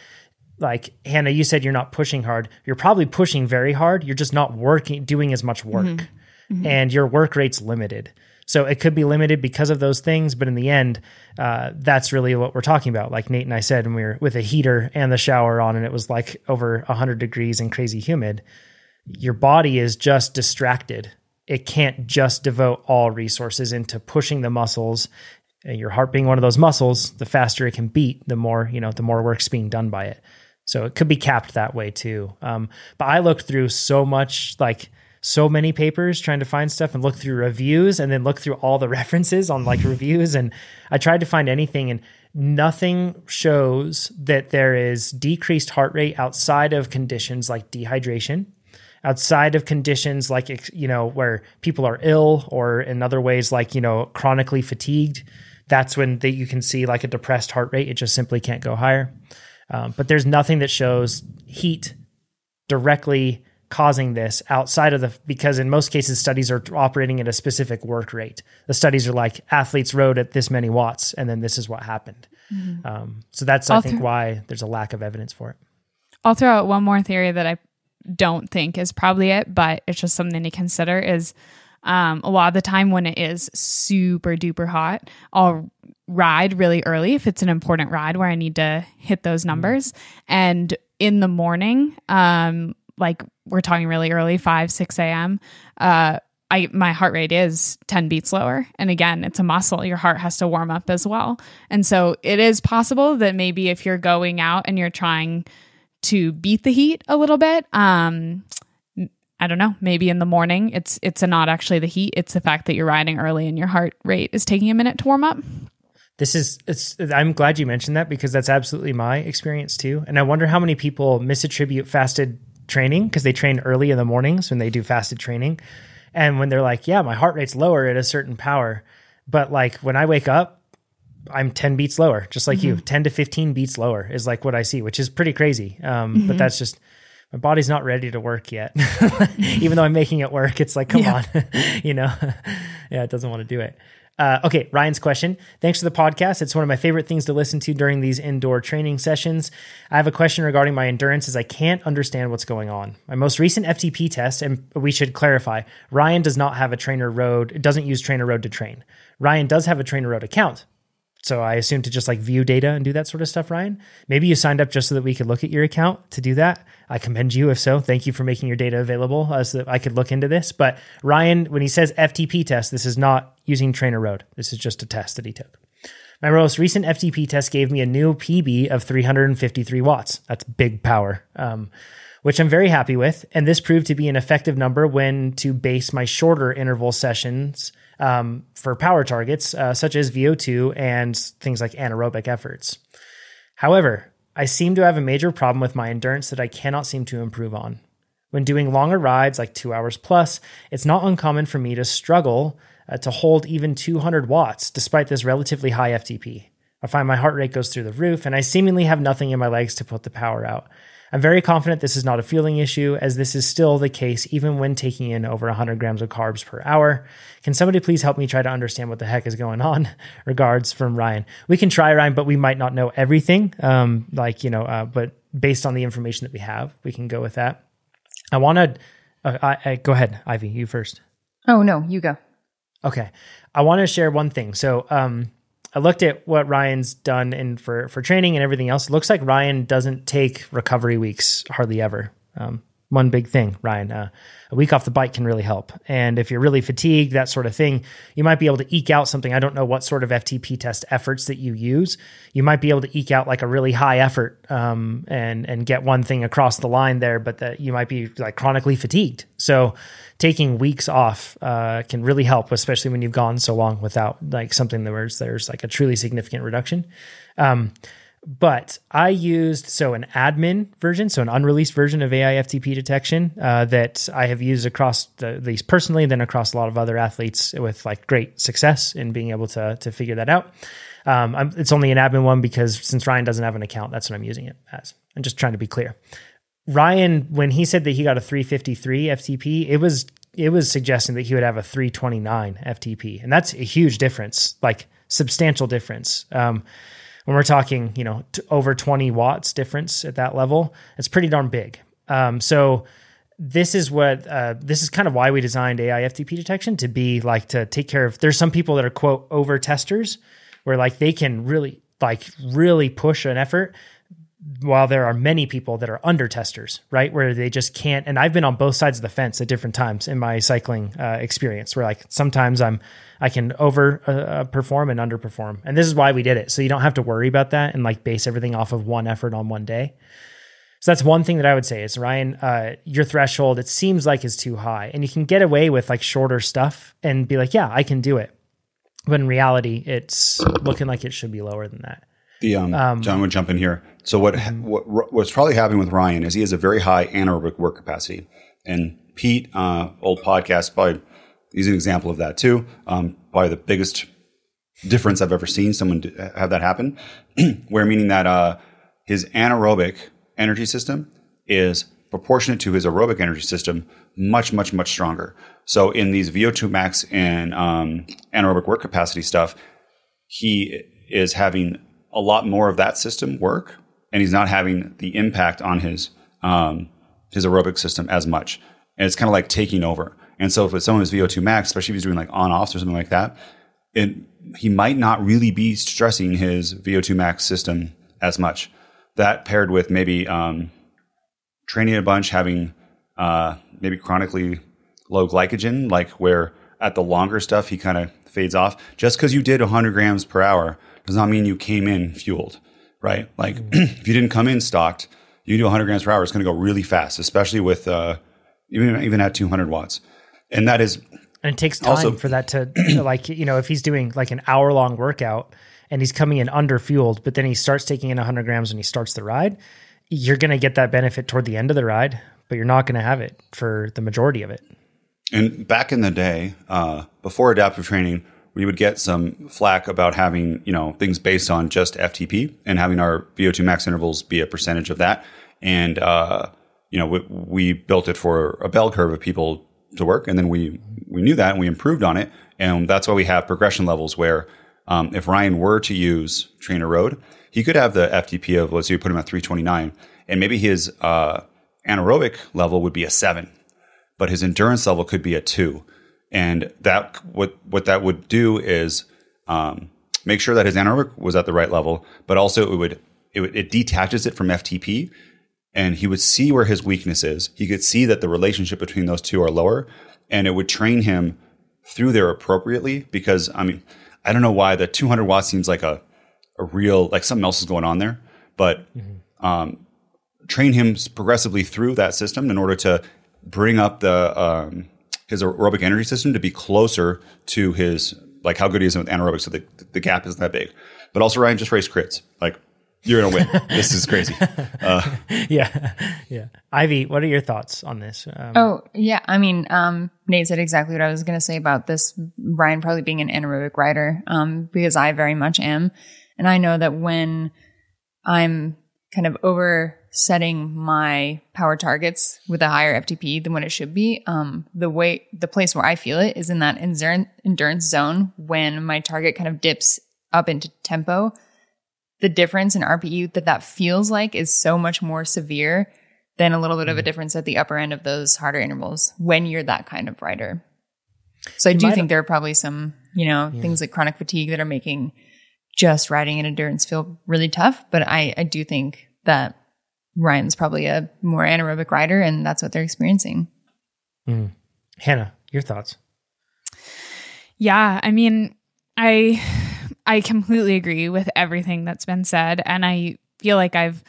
like Hannah, you said you're not pushing hard. You're probably pushing very hard. You're just not working, doing as much work, mm-hmm. Mm-hmm. and your work rate's limited. So it could be limited because of those things, but in the end, uh, that's really what we're talking about. Like Nate and I said, when we were with a heater and the shower on, and it was like over 100 degrees and crazy humid, your body is just distracted. It can't just devote all resources into pushing the muscles. And your heart being one of those muscles, the faster it can beat, the more you know, the more work's being done by it. So it could be capped that way too. Um, but I looked through so much like so many papers trying to find stuff and look through reviews and then look through all the references on like reviews. And I tried to find anything and nothing shows that there is decreased heart rate outside of conditions like dehydration outside of conditions like you know where people are ill or in other ways like you know chronically fatigued. That's when they, you can see like a depressed heart rate. It just simply can't go higher. Um, but there's nothing that shows heat directly causing this outside of the because in most cases studies are operating at a specific work rate the studies are like athletes rode at this many watts and then this is what happened mm-hmm. um, so that's I'll i think th- why there's a lack of evidence for it i'll throw out one more theory that i don't think is probably it but it's just something to consider is um, a lot of the time when it is super duper hot i'll ride really early if it's an important ride where i need to hit those mm-hmm. numbers mm-hmm. and in the morning um, like we're talking really early, 5, 6 a.m., uh, I my heart rate is 10 beats lower. And again, it's a muscle. Your heart has to warm up as well. And so it is possible that maybe if you're going out and you're trying to beat the heat a little bit, um, I don't know, maybe in the morning it's it's not actually the heat, it's the fact that you're riding early and your heart rate is taking a minute to warm up. This is it's I'm glad you mentioned that because that's absolutely my experience too. And I wonder how many people misattribute fasted training because they train early in the mornings when they do fasted training. And when they're like, yeah, my heart rate's lower at a certain power. But like when I wake up, I'm 10 beats lower, just like mm-hmm. you. 10 to 15 beats lower is like what I see, which is pretty crazy. Um, mm-hmm. But that's just my body's not ready to work yet. Even though I'm making it work, it's like, come yeah. on, you know? yeah, it doesn't want to do it. Uh, okay, Ryan's question. Thanks for the podcast. It's one of my favorite things to listen to during these indoor training sessions. I have a question regarding my endurance as I can't understand what's going on. My most recent FTP test, and we should clarify, Ryan does not have a TrainerRoad, doesn't use TrainerRoad to train. Ryan does have a TrainerRoad account. So I assume to just like view data and do that sort of stuff, Ryan. Maybe you signed up just so that we could look at your account to do that. I commend you if so. Thank you for making your data available uh, so that I could look into this. But Ryan, when he says FTP test, this is not using TrainerRoad. This is just a test that he took. My most recent FTP test gave me a new PB of 353 watts. That's big power, um, which I'm very happy with. And this proved to be an effective number when to base my shorter interval sessions um, for power targets, uh, such as VO2 and things like anaerobic efforts. However, I seem to have a major problem with my endurance that I cannot seem to improve on. When doing longer rides, like two hours plus, it's not uncommon for me to struggle uh, to hold even 200 watts despite this relatively high FTP. I find my heart rate goes through the roof and I seemingly have nothing in my legs to put the power out. I'm very confident this is not a fueling issue, as this is still the case even when taking in over 100 grams of carbs per hour. Can somebody please help me try to understand what the heck is going on? Regards from Ryan. We can try, Ryan, but we might not know everything. Um, like, you know, uh, but based on the information that we have, we can go with that. I want to uh, I, I, go ahead, Ivy, you first. Oh, no, you go. Okay. I want to share one thing. So, um, I looked at what Ryan's done in for for training and everything else. It looks like Ryan doesn't take recovery weeks hardly ever. Um, one big thing, Ryan. Uh, a week off the bike can really help. And if you're really fatigued, that sort of thing, you might be able to eke out something. I don't know what sort of FTP test efforts that you use. You might be able to eke out like a really high effort um, and and get one thing across the line there, but that you might be like chronically fatigued. So taking weeks off uh, can really help, especially when you've gone so long without like something that there's like a truly significant reduction. Um, but I used so an admin version, so an unreleased version of AI FTP detection uh, that I have used across the, these personally, then across a lot of other athletes with like great success in being able to to figure that out. Um, it's only an admin one because since Ryan doesn't have an account, that's what I'm using it as. I'm just trying to be clear. Ryan, when he said that he got a 353 FTP, it was it was suggesting that he would have a 329 FTP, and that's a huge difference, like substantial difference. Um, when we're talking, you know, t- over 20 watts difference at that level, it's pretty darn big. Um, so this is what uh, this is kind of why we designed AI FTP detection to be like to take care of. There's some people that are quote over testers, where like they can really like really push an effort while there are many people that are under testers, right? Where they just can't. And I've been on both sides of the fence at different times in my cycling uh, experience, where like sometimes I'm I can over uh, uh, perform and underperform, and this is why we did it. So you don't have to worry about that and like base everything off of one effort on one day. So that's one thing that I would say is Ryan, uh, your threshold it seems like is too high, and you can get away with like shorter stuff and be like, yeah, I can do it. But in reality, it's looking like it should be lower than that. The um, um, John would jump in here. So what, mm-hmm. what what's probably happening with Ryan is he has a very high anaerobic work capacity, and Pete, uh, old podcast, probably he's an example of that too. Um, probably the biggest difference I've ever seen someone do, have that happen, where meaning that uh, his anaerobic energy system is proportionate to his aerobic energy system, much much much stronger. So in these VO2 max and um, anaerobic work capacity stuff, he is having a lot more of that system work, and he's not having the impact on his um, his aerobic system as much. And it's kind of like taking over. And so if someone is VO2 max, especially if he's doing like on offs or something like that, it, he might not really be stressing his VO2 max system as much. That paired with maybe um, training a bunch, having uh, maybe chronically low glycogen, like where at the longer stuff he kind of fades off. Just because you did 100 grams per hour does not mean you came in fueled, right? Like if you didn't come in stocked, you do 100 grams per hour, it's going to go really fast, especially with uh, even even at 200 watts, and that is. And it takes time also, for that to, to like you know if he's doing like an hour long workout and he's coming in under fueled, but then he starts taking in 100 grams and he starts the ride, you're going to get that benefit toward the end of the ride, but you're not going to have it for the majority of it. And back in the day, uh, before adaptive training, we would get some flack about having you know things based on just FTP and having our VO2 max intervals be a percentage of that. And uh, you know we, we, built it for a bell curve of people to work, and then we we knew that and we improved on it, and that's why we have progression levels where um, if Ryan were to use TrainerRoad, he could have the FTP of let's say you put him at 329, and maybe his uh, anaerobic level would be a seven, but his endurance level could be a two and that what what that would do is um, make sure that his anaerobic was at the right level, but also it would it, would, it detaches it from FTP, and he would see where his weakness is. He could see that the relationship between those two are lower, and it would train him through there appropriately. Because I mean, I don't know why the 200 watts seems like a a real like something else is going on there, but mm-hmm. um, train him progressively through that system in order to bring up the um, his aerobic energy system to be closer to his like how good he is with anaerobic, so the the gap isn't that big. But also Ryan just raced crits. Like you're gonna win. this is crazy. Uh, yeah, yeah. Ivy, what are your thoughts on this? Um, oh yeah, I mean, um, Nate said exactly what I was gonna say about this. Ryan probably being an anaerobic rider, um, because I very much am, and I know that when I'm kind of over setting my power targets with a higher FTP than what it should be. Um, the way, the place where I feel it is in that endurance zone when my target kind of dips up into tempo. The difference in RPE that that feels like is so much more severe than a little bit of a difference at the upper end of those harder intervals when you're that kind of rider. So I do think there are probably some, you know, yeah. things like chronic fatigue that are making just riding in endurance feel really tough. But I, I do think that Ryan's probably a more anaerobic rider, and that's what they're experiencing. Mm. Hannah, your thoughts? Yeah, I mean, I I completely agree with everything that's been said, and I feel like I've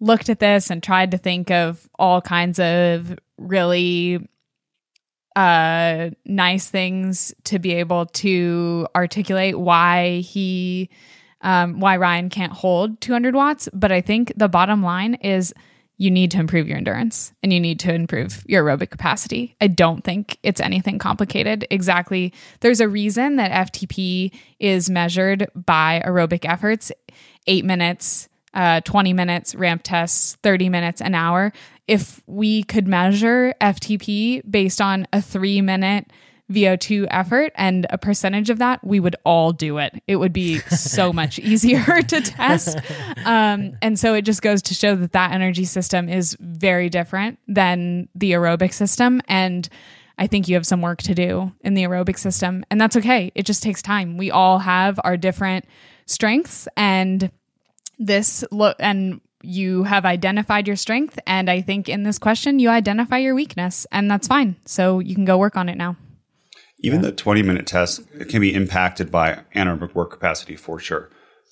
looked at this and tried to think of all kinds of really uh nice things to be able to articulate why he um, why Ryan can't hold 200 watts. But I think the bottom line is you need to improve your endurance and you need to improve your aerobic capacity. I don't think it's anything complicated. Exactly. There's a reason that FTP is measured by aerobic efforts eight minutes, uh, 20 minutes, ramp tests, 30 minutes, an hour. If we could measure FTP based on a three minute VO2 effort and a percentage of that, we would all do it. It would be so much easier to test. Um, and so it just goes to show that that energy system is very different than the aerobic system. And I think you have some work to do in the aerobic system. And that's okay. It just takes time. We all have our different strengths and this look and you have identified your strength and i think in this question you identify your weakness and that's fine so you can go work on it now even yeah. the 20 minute test can be impacted by anaerobic work capacity for sure.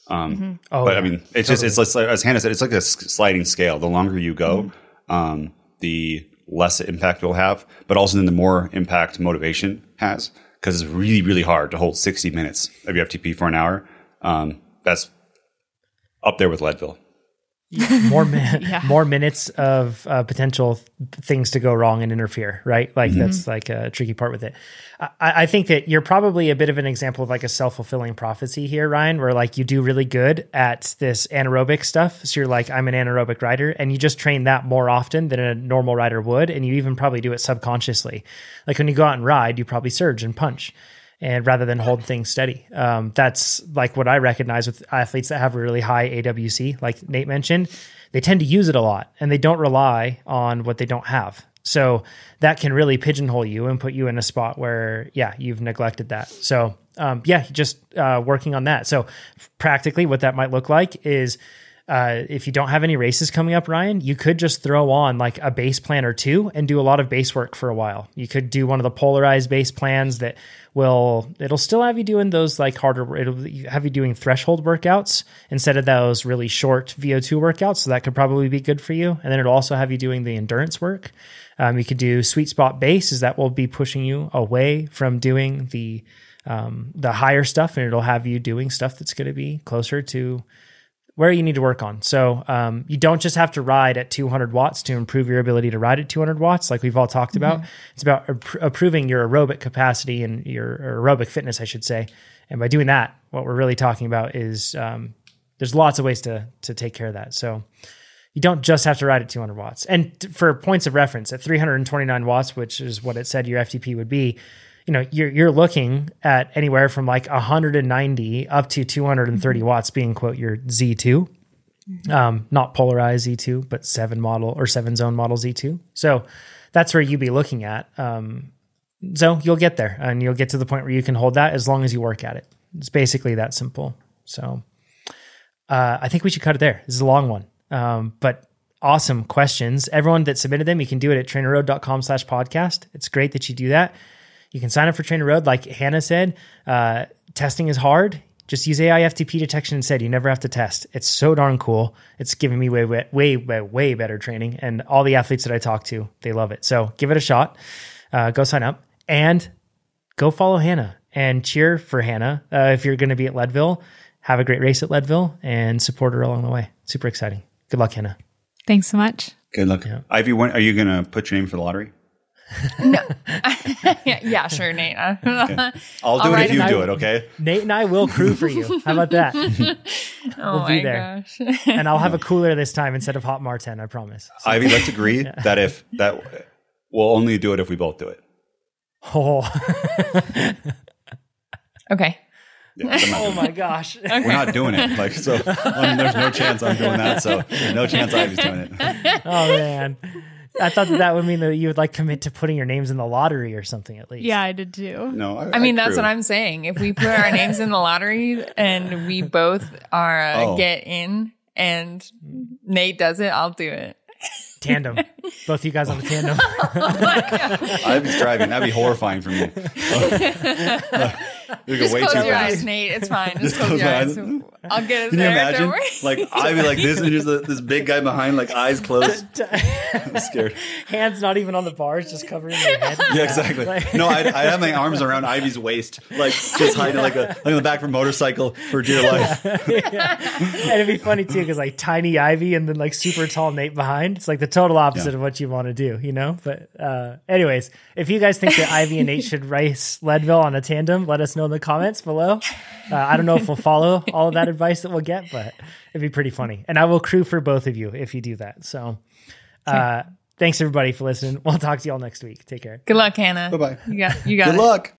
Um, mm-hmm. oh, but yeah. I mean, it's totally. just, it's like, as Hannah said, it's like a sliding scale. The longer you go, mm-hmm. um, the less impact it will have, but also then the more impact motivation has because it's really, really hard to hold 60 minutes of your FTP for an hour. Um, that's up there with Leadville. More yeah. more minutes of uh, potential things to go wrong and interfere right? Like mm-hmm. that's like a tricky part with it. I, I, think that you're probably a bit of an example of like a self-fulfilling prophecy here ryan where like you do really good at this anaerobic stuff. So you're like i'm an anaerobic rider and you just train that more often than a normal rider would and you even probably do it subconsciously. Like when you go out and ride you probably surge and punch and rather than hold things steady. Um, that's like what I recognize with athletes that have really high AWC, like Nate mentioned. They tend to use it a lot and they don't rely on what they don't have. So that can really pigeonhole you and put you in a spot where, yeah, you've neglected that. So, um, yeah, just uh, working on that. So, practically, what that might look like is uh, if you don't have any races coming up, Ryan, you could just throw on like a base plan or two and do a lot of base work for a while. You could do one of the polarized base plans that will it'll still have you doing those like harder it'll have you doing threshold workouts instead of those really short VO2 workouts. So that could probably be good for you. And then it'll also have you doing the endurance work. Um, you could do sweet spot base, is that will be pushing you away from doing the um, the higher stuff, and it'll have you doing stuff that's going to be closer to where you need to work on. So um, you don't just have to ride at 200 watts to improve your ability to ride at 200 watts, like we've all talked mm-hmm. about. It's about improving your aerobic capacity and your aerobic fitness, I should say. And by doing that, what we're really talking about is um, there's lots of ways to to take care of that. So you don't just have to ride at 200 watts. And for points of reference, at 329 watts, which is what it said your FTP would be, you know you're you're looking at anywhere from like 190 up to 230 mm-hmm. watts being quote your Z2 mm-hmm. um, not polarized Z2 but 7 model or 7 zone model Z2 so that's where you'd be looking at. Um, so you'll get there and you'll get to the point where you can hold that as long as you work at it. It's basically that simple. So uh, I think we should cut it there. This is a long one. Um, but awesome questions. Everyone that submitted them you can do it at trainerroad.com slash podcast. It's great that you do that you can sign up for TrainerRoad. Like Hannah said, uh, testing is hard. Just use AI FTP detection instead. You never have to test. It's so darn cool. It's giving me way, way, way, way, way better training. And all the athletes that I talk to, they love it. So give it a shot. Uh, go sign up and go follow Hannah and cheer for Hannah. Uh, if you're going to be at Leadville, have a great race at Leadville and support her along the way. Super exciting. Good luck, Hannah. Thanks so much. Good luck. Yeah. Ivy, when, are you going to put your name for the lottery? No. yeah, Yeah, sure, Nate. I'll do All it right, if you and do I- it. Okay. Nate and I will crew for you. How about that? oh be my there. gosh. And I'll have a cooler this time instead of hot Maurten. I promise. Ivy, let's agree that if that we'll only do it if we both do it. Oh, okay. Yeah, oh my gosh. it. We're not doing it. Like so, I mean, there's no chance I'm doing that. So no chance Ivy's doing it. Oh man. I thought that, that would mean that you would like commit to putting your names in the lottery or something at least. Yeah, I did too. No, I, I mean, that's what I'm saying. If we put our names in the lottery and we both are uh, Oh. get in, and Nate does it, I'll do it. Tandem. Both you guys on the tandem. i Ivy's driving. That'd be horrifying for me. we go Just way close too your fast. eyes, Nate. It's fine. Just, Just close close your eyes. eyes. I'll get us Can you there. imagine? Don't worry. Like Ivy like this and just a, this big guy behind, like eyes closed. I'm scared. Hands not even on the bars, just covering your head. Yeah, exactly. Like- No, I, I have my arms around Ivy's waist, like just hiding like a like on the back of a motorcycle for dear life. And it'd be funny too, because like tiny Ivy and then like super tall Nate behind. It's like the total opposite Yeah. of what you want to do, you know? But uh anyways, if you guys think that Ivy and Nate should race Leadville on a tandem, let us know in the comments below. Uh, I don't know if we'll follow all of that advice that we'll get, but it'd be pretty funny. And I will crew for both of you if you do that. So uh thanks everybody for listening. We'll talk to you all next week. Take care. Good luck, Hannah. Bye-bye. You got. You got Good it. luck.